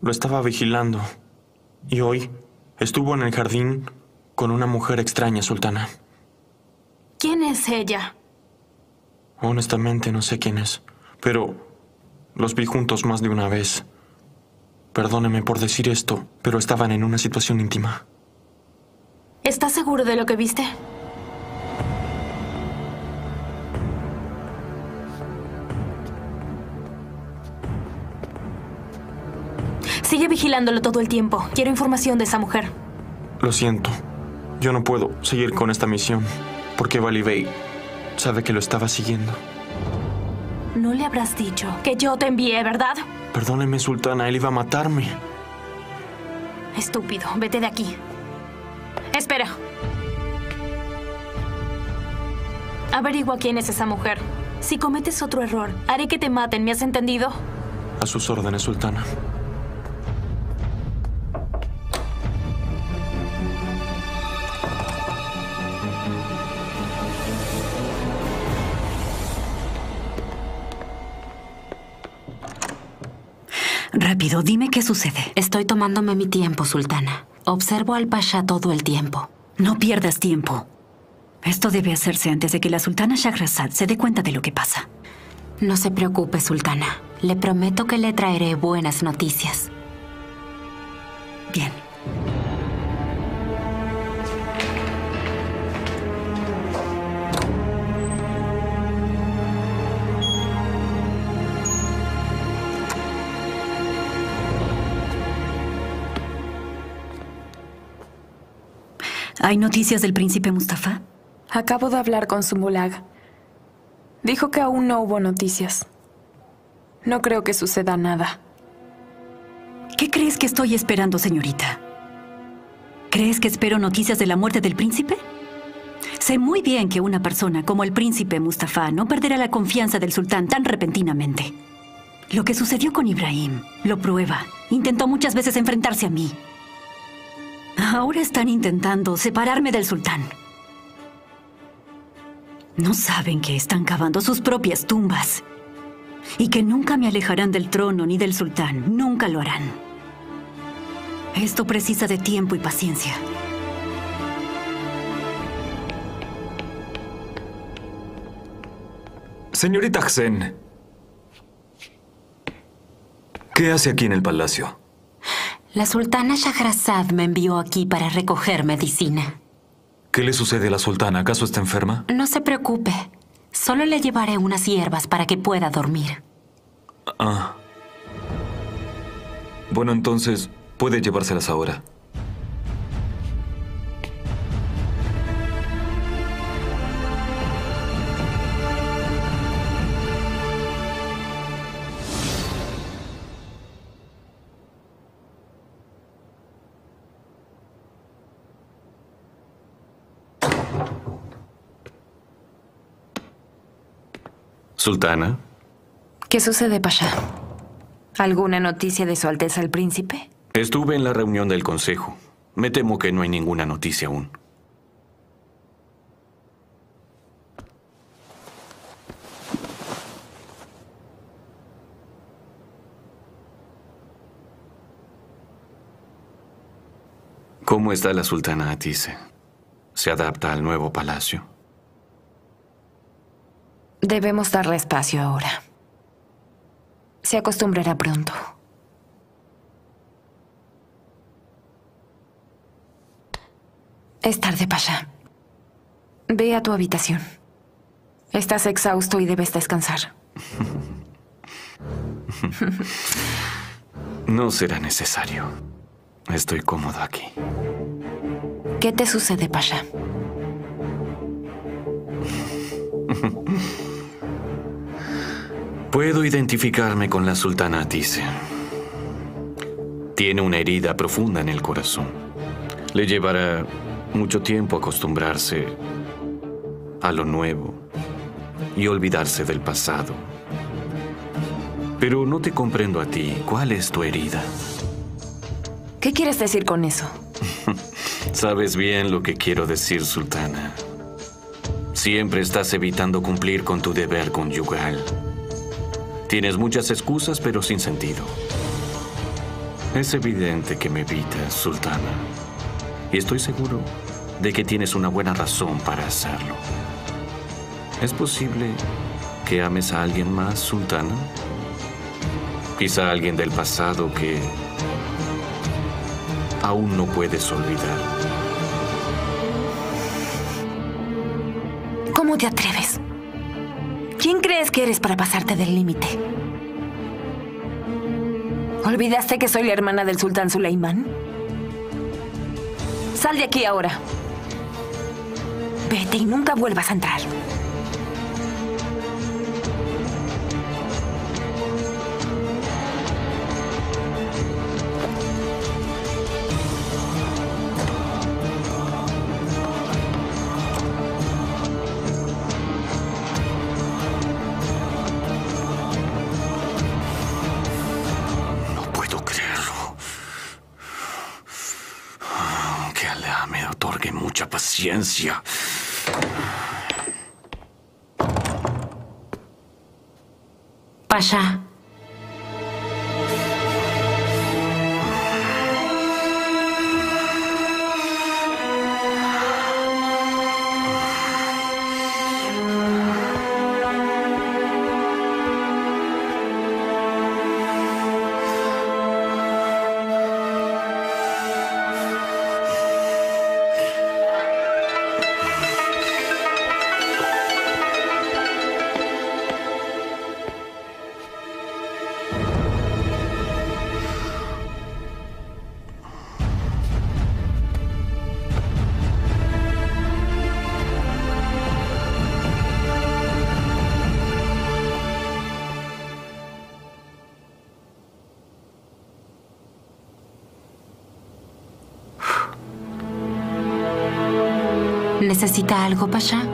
Speaker 33: lo estaba vigilando. Y hoy estuvo en el jardín con una mujer extraña, Sultana.
Speaker 17: ¿Quién es ella?
Speaker 33: Honestamente no sé quién es, pero los vi juntos más de una vez. Perdóneme por decir esto, pero estaban en una situación íntima.
Speaker 17: ¿Estás seguro de lo que viste? Sigue vigilándolo todo el tiempo. Quiero información de esa mujer.
Speaker 33: Lo siento. Yo no puedo seguir con esta misión, porque Balibey sabe que lo estaba siguiendo.
Speaker 17: No le habrás dicho que yo te envié, ¿verdad?
Speaker 33: Perdóneme, Sultana, él iba a matarme.
Speaker 17: Estúpido, vete de aquí. Espera. Averigua quién es esa mujer. Si cometes otro error, haré que te maten, ¿me has entendido?
Speaker 33: A sus órdenes, Sultana.
Speaker 2: Rápido, dime qué sucede.
Speaker 6: Estoy tomándome mi tiempo, Sultana. Observo al Pasha todo el tiempo.
Speaker 2: No pierdas tiempo. Esto debe hacerse antes de que la Sultana Shahrazad se dé cuenta de lo que pasa.
Speaker 6: No se preocupe, Sultana. Le prometo que le traeré buenas noticias.
Speaker 2: Bien. ¿Hay noticias del príncipe Mustafa?
Speaker 5: Acabo de hablar con Zumbulag. Dijo que aún no hubo noticias. No creo que suceda nada.
Speaker 2: ¿Qué crees que estoy esperando, señorita? ¿Crees que espero noticias de la muerte del príncipe? Sé muy bien que una persona como el príncipe Mustafa no perderá la confianza del sultán tan repentinamente. Lo que sucedió con Ibrahim lo prueba. Intentó muchas veces enfrentarse a mí. Ahora están intentando separarme del sultán. No saben que están cavando sus propias tumbas y que nunca me alejarán del trono ni del sultán. Nunca lo harán. Esto precisa de tiempo y paciencia.
Speaker 15: Señorita Hsen, ¿qué hace aquí en el palacio?
Speaker 6: La sultana Shahrazad me envió aquí para recoger medicina.
Speaker 15: ¿Qué le sucede a la sultana? ¿Acaso está enferma?
Speaker 6: No se preocupe. Solo le llevaré unas hierbas para que pueda dormir.
Speaker 15: Ah. Bueno, entonces, puede llevárselas ahora.
Speaker 4: Sultana,
Speaker 5: ¿Qué sucede, Pasha?
Speaker 27: ¿Alguna noticia de Su Alteza el Príncipe?
Speaker 4: Estuve en la reunión del Consejo. Me temo que no hay ninguna noticia aún. ¿Cómo está la sultana Atise? ¿Se adapta al nuevo palacio?
Speaker 27: Debemos darle espacio ahora. Se acostumbrará pronto. Es tarde, Pasha. Ve a tu habitación. Estás exhausto y debes descansar.
Speaker 4: No será necesario. Estoy cómodo aquí.
Speaker 27: ¿Qué te sucede, Pasha?
Speaker 4: Puedo identificarme con la sultana Atise. Tiene una herida profunda en el corazón. Le llevará mucho tiempo acostumbrarse a lo nuevo y olvidarse del pasado. Pero no te comprendo a ti. ¿Cuál es tu herida?
Speaker 27: ¿Qué quieres decir con eso?
Speaker 4: Sabes bien lo que quiero decir, sultana. Siempre estás evitando cumplir con tu deber conyugal. Tienes muchas excusas, pero sin sentido. Es evidente que me evitas, sultana. Y estoy seguro de que tienes una buena razón para hacerlo. ¿Es posible que ames a alguien más, sultana? Quizá alguien del pasado que aún no puedes olvidar.
Speaker 27: ¿Cómo te atreves? ¿Quién crees que eres para pasarte del límite? ¿Olvidaste que soy la hermana del sultán Sulaimán? Sal de aquí ahora. Vete y nunca vuelvas a entrar. Pasha. Algo, Pasha?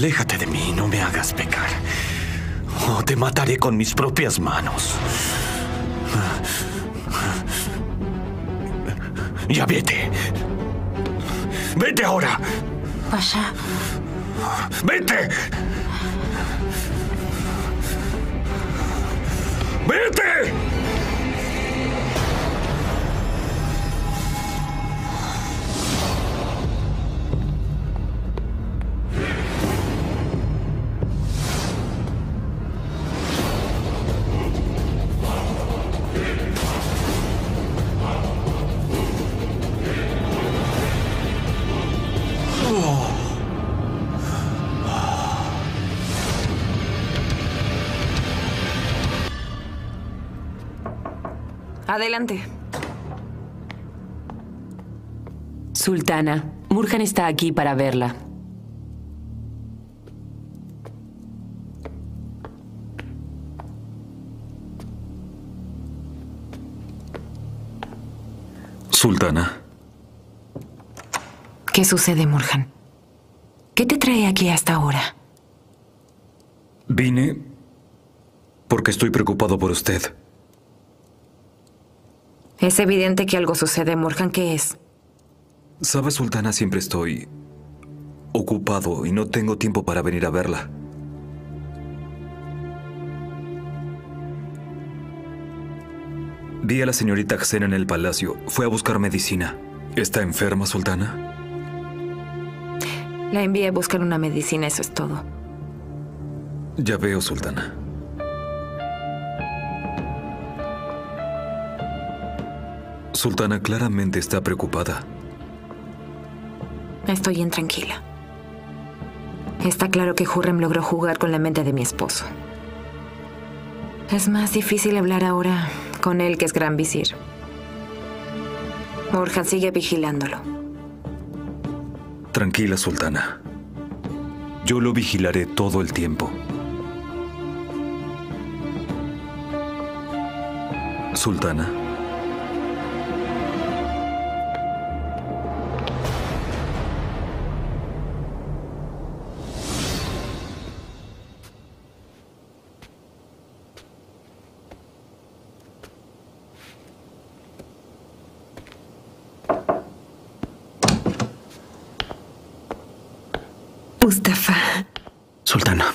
Speaker 27: Aléjate de mí, no me hagas pecar. O te mataré con mis propias manos. Ya vete. Vete ahora.
Speaker 5: Pasha.
Speaker 27: Vete.
Speaker 34: Adelante.
Speaker 6: Sultana, Murhan está aquí para verla.
Speaker 15: Sultana,
Speaker 5: ¿Qué sucede, Murhan? ¿Qué te trae aquí hasta ahora?
Speaker 15: vine porque estoy preocupado por usted.
Speaker 5: Es evidente que algo sucede, Murhan. ¿Qué es?
Speaker 15: Sabes, Sultana, siempre estoy ocupado y no tengo tiempo para venir a verla. Vi a la señorita Xena en el palacio. Fue a buscar medicina. ¿Está enferma, Sultana?
Speaker 5: La envié a buscar una medicina, eso es todo.
Speaker 15: Ya veo, Sultana. Sultana claramente está preocupada.
Speaker 5: Estoy intranquila. Está claro que Hurrem logró jugar con la mente de mi esposo. Es más difícil hablar ahora con él que es gran visir. Orhan sigue vigilándolo.
Speaker 15: Tranquila, Sultana. Yo lo vigilaré todo el tiempo. Sultana.
Speaker 21: Mustafa.
Speaker 13: Sultana,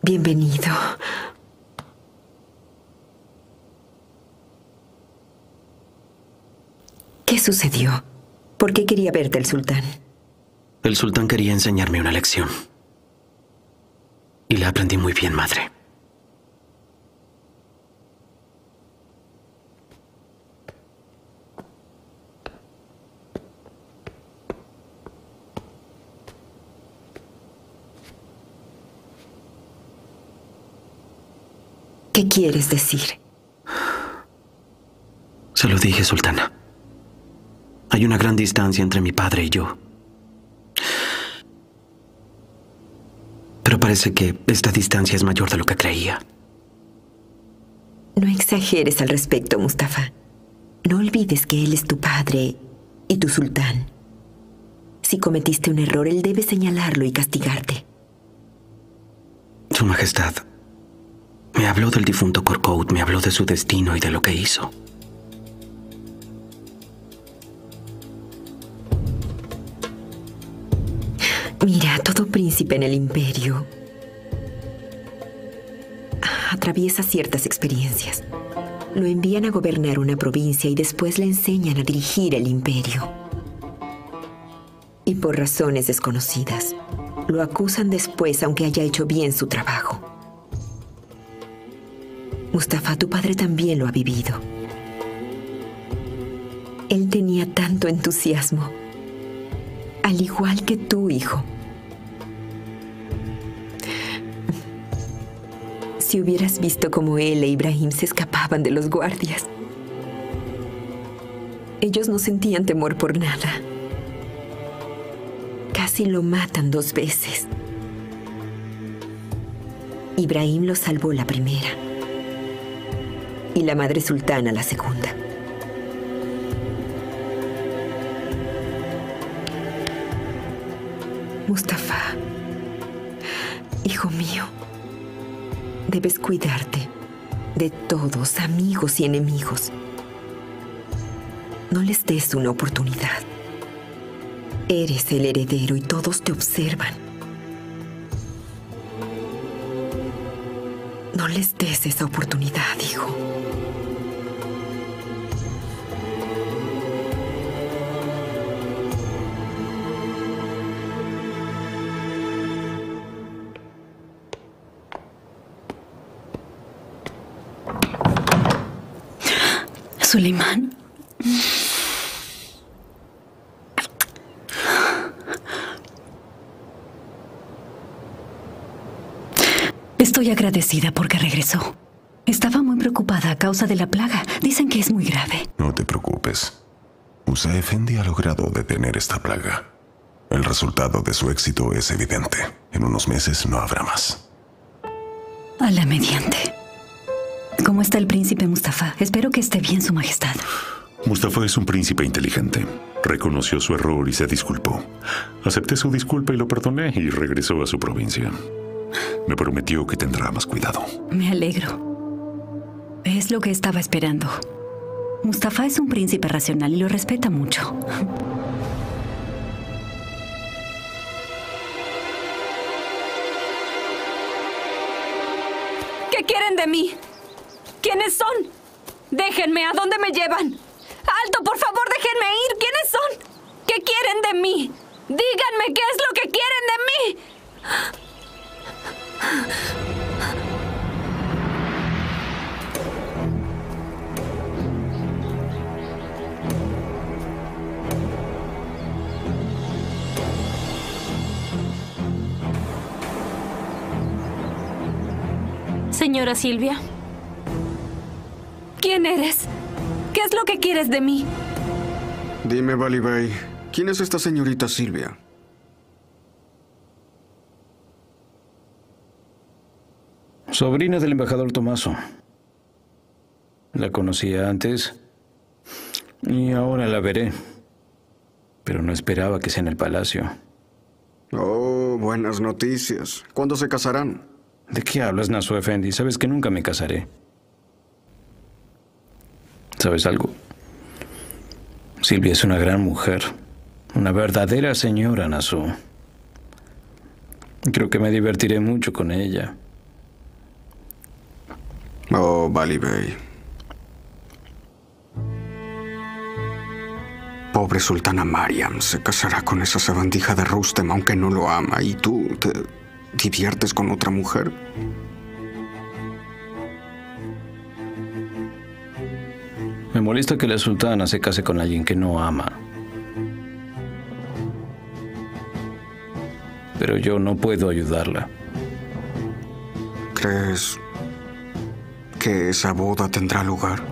Speaker 21: Bienvenido. ¿Qué sucedió? ¿Por qué quería verte el sultán?
Speaker 13: el sultán quería enseñarme una lección. Y la aprendí muy bien, madre.
Speaker 21: ¿Qué quieres decir?
Speaker 13: Se lo dije, sultana. Hay una gran distancia entre mi padre y yo. Pero parece que esta distancia es mayor de lo que creía.
Speaker 21: No exageres al respecto, Mustafa. No olvides que él es tu padre y tu sultán. Si cometiste un error, él debe señalarlo y castigarte.
Speaker 13: Su Majestad me habló del difunto Korkout, me habló de su destino y de lo que hizo.
Speaker 21: Mira, todo príncipe en el imperio atraviesa ciertas experiencias. Lo envían a gobernar una provincia y después le enseñan a dirigir el imperio. Y por razones desconocidas, lo acusan después aunque haya hecho bien su trabajo. Mustafa, tu padre también lo ha vivido. Él tenía tanto entusiasmo, al igual que tú, hijo. Si hubieras visto cómo él e Ibrahim se escapaban de los guardias. Ellos no sentían temor por nada. Casi lo matan dos veces. Ibrahim lo salvó la primera y la madre sultana la segunda. Mustafa, hijo mío, debes cuidarte de todos, amigos y enemigos. No les des una oportunidad. Eres el heredero y todos te observan. No les des esa oportunidad, hijo.
Speaker 2: Suleiman. Estoy agradecida porque regresó. Estaba muy preocupada a causa de la plaga. Dicen que es muy grave.
Speaker 3: No te preocupes. Musa Efendi ha logrado detener esta plaga. El resultado de su éxito es evidente. En unos meses no habrá más.
Speaker 2: A la mediante. ¿Cómo está el príncipe Mustafa? Espero que esté bien, Su Majestad.
Speaker 35: Mustafa es un príncipe inteligente. Reconoció su error y se disculpó. Acepté su disculpa y lo perdoné y regresó a su provincia. Me prometió que tendrá más cuidado.
Speaker 2: Me alegro. Es lo que estaba esperando. Mustafa es un príncipe racional y lo respeta mucho.
Speaker 22: ¿Qué quieren de mí? ¿Quiénes son? Déjenme, ¿a dónde me llevan? Alto, por favor, déjenme ir. ¿Quiénes son? ¿Qué quieren de mí? Díganme qué es lo que quieren de mí.
Speaker 17: Señora Silvia.
Speaker 22: ¿Quién eres? ¿Qué es lo que quieres de mí?
Speaker 36: Dime, Bali Bey, ¿quién es esta señorita Silvia?
Speaker 11: Sobrina del embajador Tomaso. La conocía antes y ahora la veré. Pero no esperaba que sea en el palacio.
Speaker 36: Oh, buenas noticias. ¿Cuándo se casarán?
Speaker 11: ¿De qué hablas, Nasu Effendi? Sabes que nunca me casaré. ¿Sabes algo? Silvia es una gran mujer. Una verdadera señora, Nasu. Creo que me divertiré mucho con ella.
Speaker 36: Oh, Bali Bey. Pobre sultana Mariam se casará con esa sabandija de Rustem aunque no lo ama. ¿Y tú te diviertes con otra mujer?
Speaker 11: Me molesta que la sultana se case con alguien que no ama. Pero yo no puedo ayudarla.
Speaker 36: ¿Crees que esa boda tendrá lugar?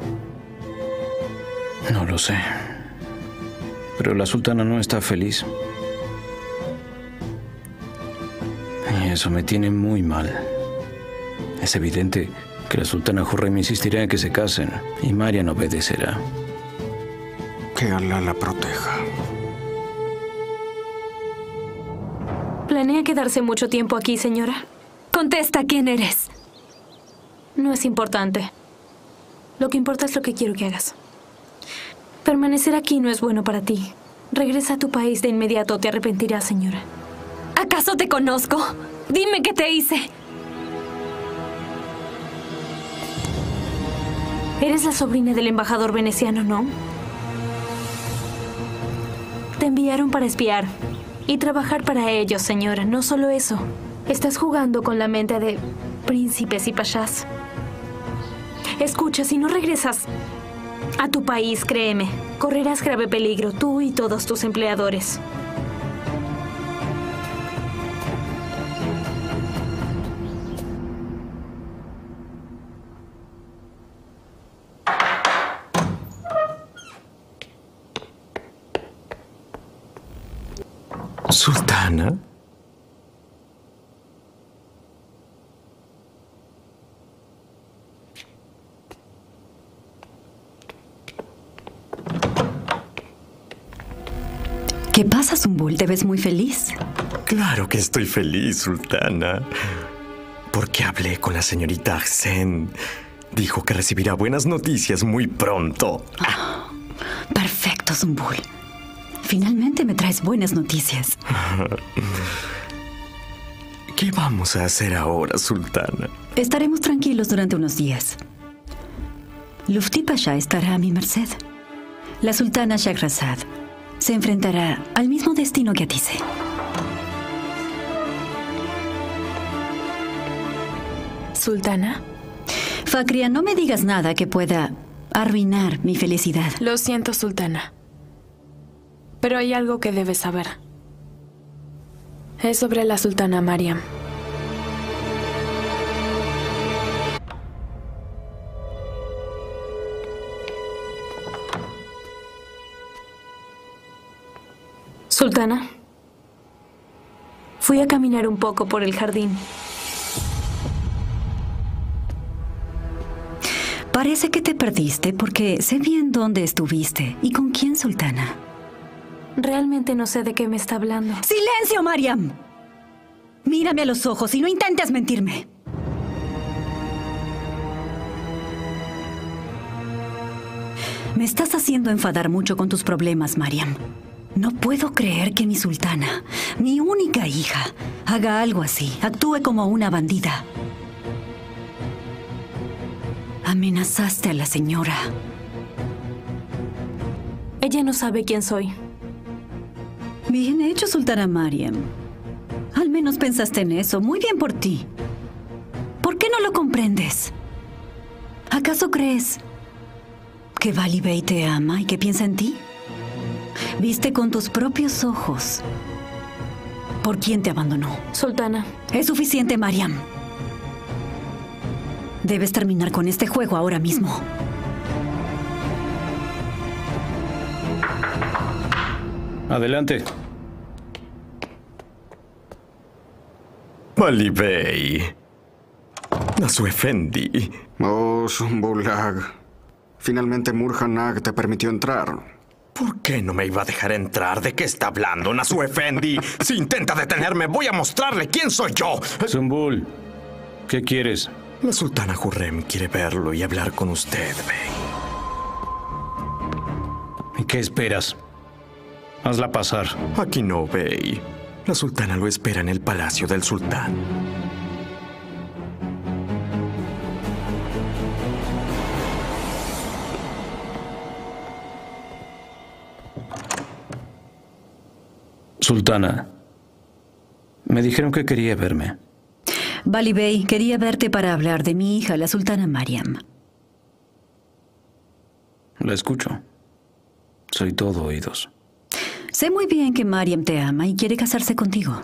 Speaker 11: No lo sé. Pero la sultana no está feliz. Y eso me tiene muy mal. Es evidente que la sultana Hurrem insistirá en que se casen y Marian obedecerá.
Speaker 36: Que Allah la proteja.
Speaker 17: ¿Planea quedarse mucho tiempo aquí, señora?
Speaker 22: Contesta quién eres.
Speaker 17: No es importante. Lo que importa es lo que quiero que hagas. Permanecer aquí no es bueno para ti. Regresa a tu país de inmediato, te arrepentirás, señora.
Speaker 22: ¿Acaso te conozco? Dime qué te hice.
Speaker 17: Eres la sobrina del embajador veneciano, ¿no? Te enviaron para espiar y trabajar para ellos, señora. No solo eso. Estás jugando con la mente de príncipes y payás. Escucha, si no regresas a tu país, créeme, correrás grave peligro, tú y todos tus empleadores.
Speaker 16: Sultana.
Speaker 2: ¿Qué pasa, Zumbul? Te ves muy feliz.
Speaker 16: Claro que estoy feliz, sultana. Porque hablé con la señorita Ahsen. Dijo que recibirá buenas noticias muy pronto.
Speaker 2: Perfecto, Zumbul. Finalmente me traes buenas noticias.
Speaker 16: ¿Qué vamos a hacer ahora, sultana?
Speaker 2: Estaremos tranquilos durante unos días. Lufti Pasha estará a mi merced. La sultana Shahrazad se enfrentará al mismo destino que Atice.
Speaker 27: Sultana.
Speaker 2: Fakria, no me digas nada que pueda arruinar mi felicidad.
Speaker 27: Lo siento, Sultana. Pero hay algo que debes saber. Es sobre la Sultana Mariam.
Speaker 17: Sultana. Fui a caminar un poco por el jardín.
Speaker 2: Parece que te perdiste porque sé bien dónde estuviste y con quién, Sultana.
Speaker 17: Realmente no sé de qué me está hablando.
Speaker 2: ¡Silencio, Mariam! Mírame a los ojos y no intentes mentirme. Me estás haciendo enfadar mucho con tus problemas, Mariam. No puedo creer que mi sultana, mi única hija, haga algo así, actúe como una bandida. Amenazaste a la señora.
Speaker 17: Ella no sabe quién soy.
Speaker 2: Bien hecho, Sultana Mariam. Al menos pensaste en eso. Muy bien por ti. ¿Por qué no lo comprendes? ¿Acaso crees que Vali Bey te ama y que piensa en ti? Viste con tus propios ojos por quién te abandonó.
Speaker 17: Sultana.
Speaker 2: Es suficiente, Mariam. Debes terminar con este juego ahora mismo.
Speaker 11: Adelante.
Speaker 16: Vali Bey. Nasu Effendi.
Speaker 36: Oh, Zumbulag. Finalmente Murhanag te permitió entrar.
Speaker 16: ¿Por qué no me iba a dejar entrar? ¿De qué está hablando, Nasu Effendi? Si intenta detenerme, voy a mostrarle quién soy yo.
Speaker 11: Zumbul, ¿qué quieres?
Speaker 16: La sultana Hurrem quiere verlo y hablar con usted, Bey.
Speaker 11: ¿Y qué esperas? Hazla pasar.
Speaker 16: Aquí no, Bey. La sultana lo espera en el palacio del sultán.
Speaker 11: Sultana, me dijeron que quería verme.
Speaker 2: Bali Bey, quería verte para hablar de mi hija, la sultana Mariam.
Speaker 11: La escucho. Soy todo oídos.
Speaker 2: Sé muy bien que Mariam te ama y quiere casarse contigo.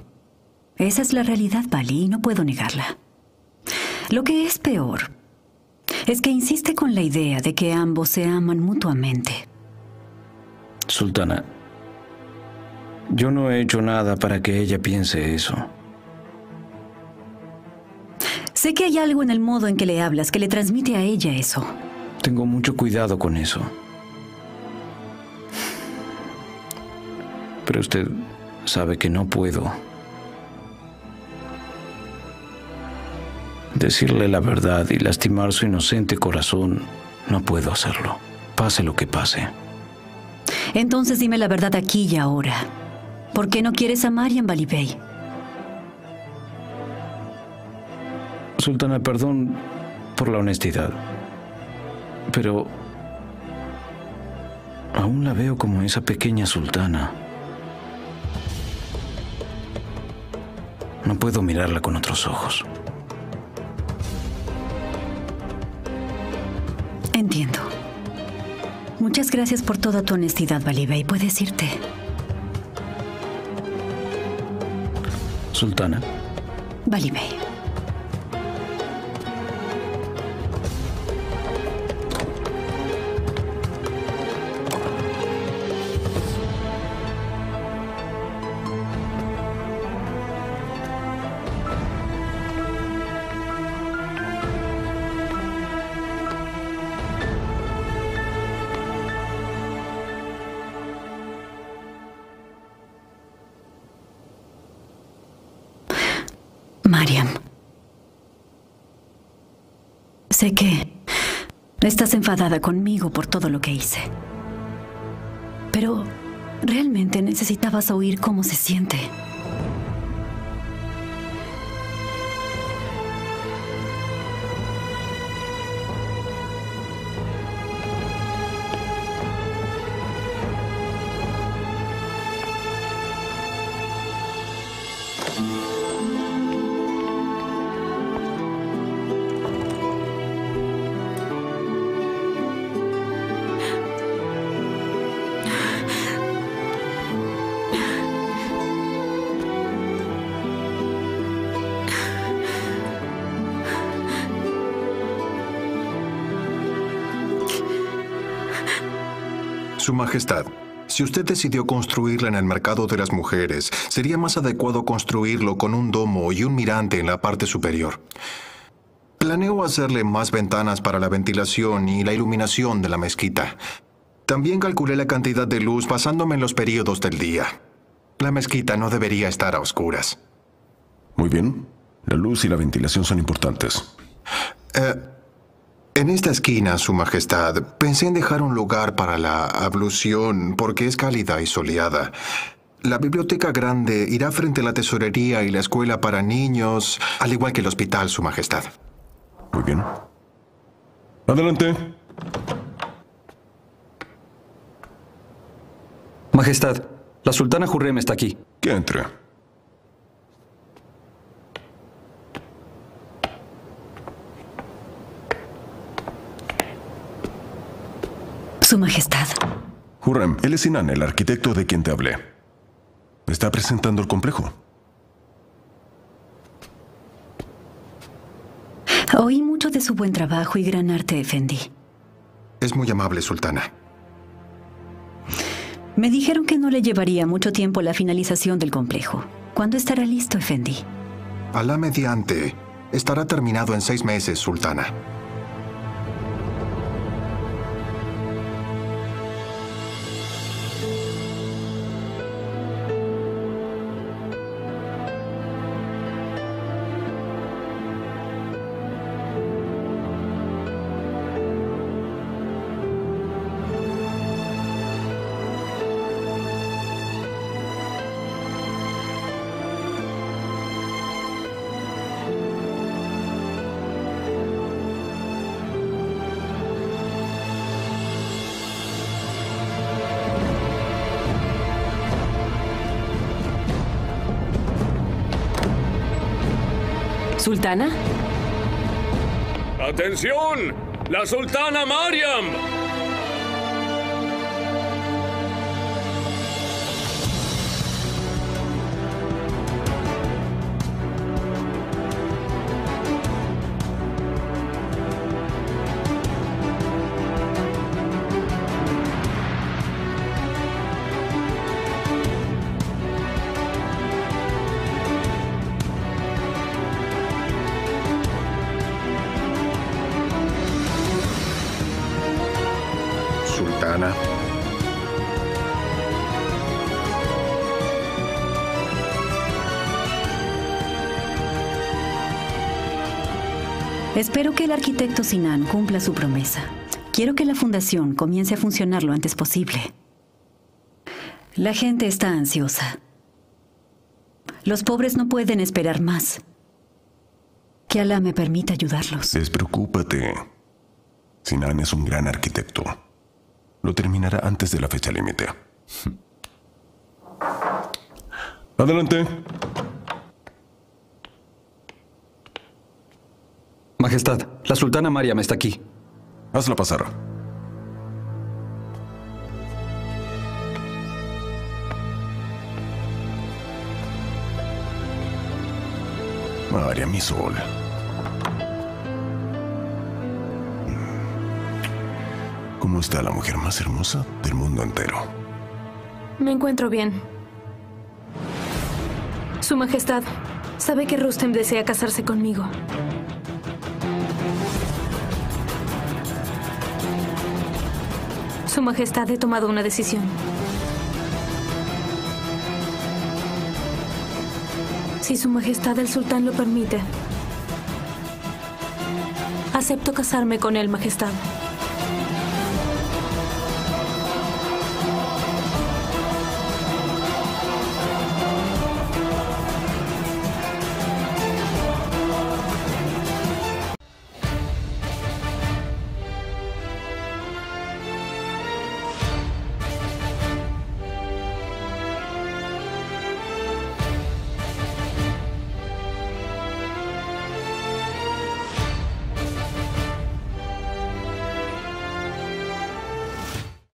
Speaker 2: Esa es la realidad, Bali, y no puedo negarla. Lo que es peor es que insiste con la idea de que ambos se aman mutuamente.
Speaker 11: Sultana, yo no he hecho nada para que ella piense eso.
Speaker 2: Sé que hay algo en el modo en que le hablas que le transmite a ella eso.
Speaker 11: Tengo mucho cuidado con eso. Pero usted sabe que no puedo. Decirle la verdad y lastimar su inocente corazón, no puedo hacerlo. Pase lo que pase.
Speaker 2: Entonces dime la verdad aquí y ahora. ¿Por qué no quieres a Mariam Balibey?
Speaker 11: Sultana, perdón por la honestidad. Pero aún la veo como esa pequeña sultana. No puedo mirarla con otros ojos.
Speaker 2: Entiendo. Muchas gracias por toda tu honestidad, Balibey. Puedes irte.
Speaker 11: Sultana.
Speaker 2: Balibey. Mariam. Estás enfadada conmigo por todo lo que hice. Pero realmente necesitabas oír cómo se siente.
Speaker 30: Majestad, si usted decidió construirla en el mercado de las mujeres, sería más adecuado construirlo con un domo y un mirante en la parte superior. Planeo hacerle más ventanas para la ventilación y la iluminación de la mezquita. También calculé la cantidad de luz basándome en los periodos del día. La mezquita no debería estar a oscuras.
Speaker 3: Muy bien. La luz y la ventilación son importantes.
Speaker 30: Eh, en esta esquina, Su Majestad, pensé en dejar un lugar para la ablución porque es cálida y soleada. La biblioteca grande irá frente a la tesorería y la escuela para niños, al igual que el hospital, Su Majestad.
Speaker 3: Muy bien. Adelante.
Speaker 26: Majestad, la sultana Jurrem está aquí.
Speaker 3: Que entre.
Speaker 2: Su Majestad.
Speaker 3: Hurrem, él es Sinan, el arquitecto de quien te hablé. Está presentando el complejo.
Speaker 2: Oí mucho de su buen trabajo y gran arte, Efendi.
Speaker 30: Es muy amable, sultana.
Speaker 2: Me dijeron que no le llevaría mucho tiempo la finalización del complejo. ¿Cuándo estará listo, Efendi?
Speaker 30: Alá mediante. Estará terminado en seis meses, sultana.
Speaker 5: ¿Sultana?
Speaker 29: ¡Atención! ¡La Sultana Mariam!
Speaker 2: Espero que el arquitecto Sinan cumpla su promesa. Quiero que la fundación comience a funcionar lo antes posible. La gente está ansiosa. Los pobres no pueden esperar más. Que Alá me permita ayudarlos.
Speaker 3: Despreocúpate. Sinan es un gran arquitecto. Lo terminará antes de la fecha límite. Adelante.
Speaker 26: Majestad, la sultana Mariam está aquí.
Speaker 3: Hazla pasar. María, mi sol. ¿Cómo está la mujer más hermosa del mundo entero?
Speaker 17: Me encuentro bien. Su Majestad, sabe que Rustem desea casarse conmigo. Su Majestad, he tomado una decisión. Si Su Majestad el Sultán lo permite, acepto casarme con él, Majestad.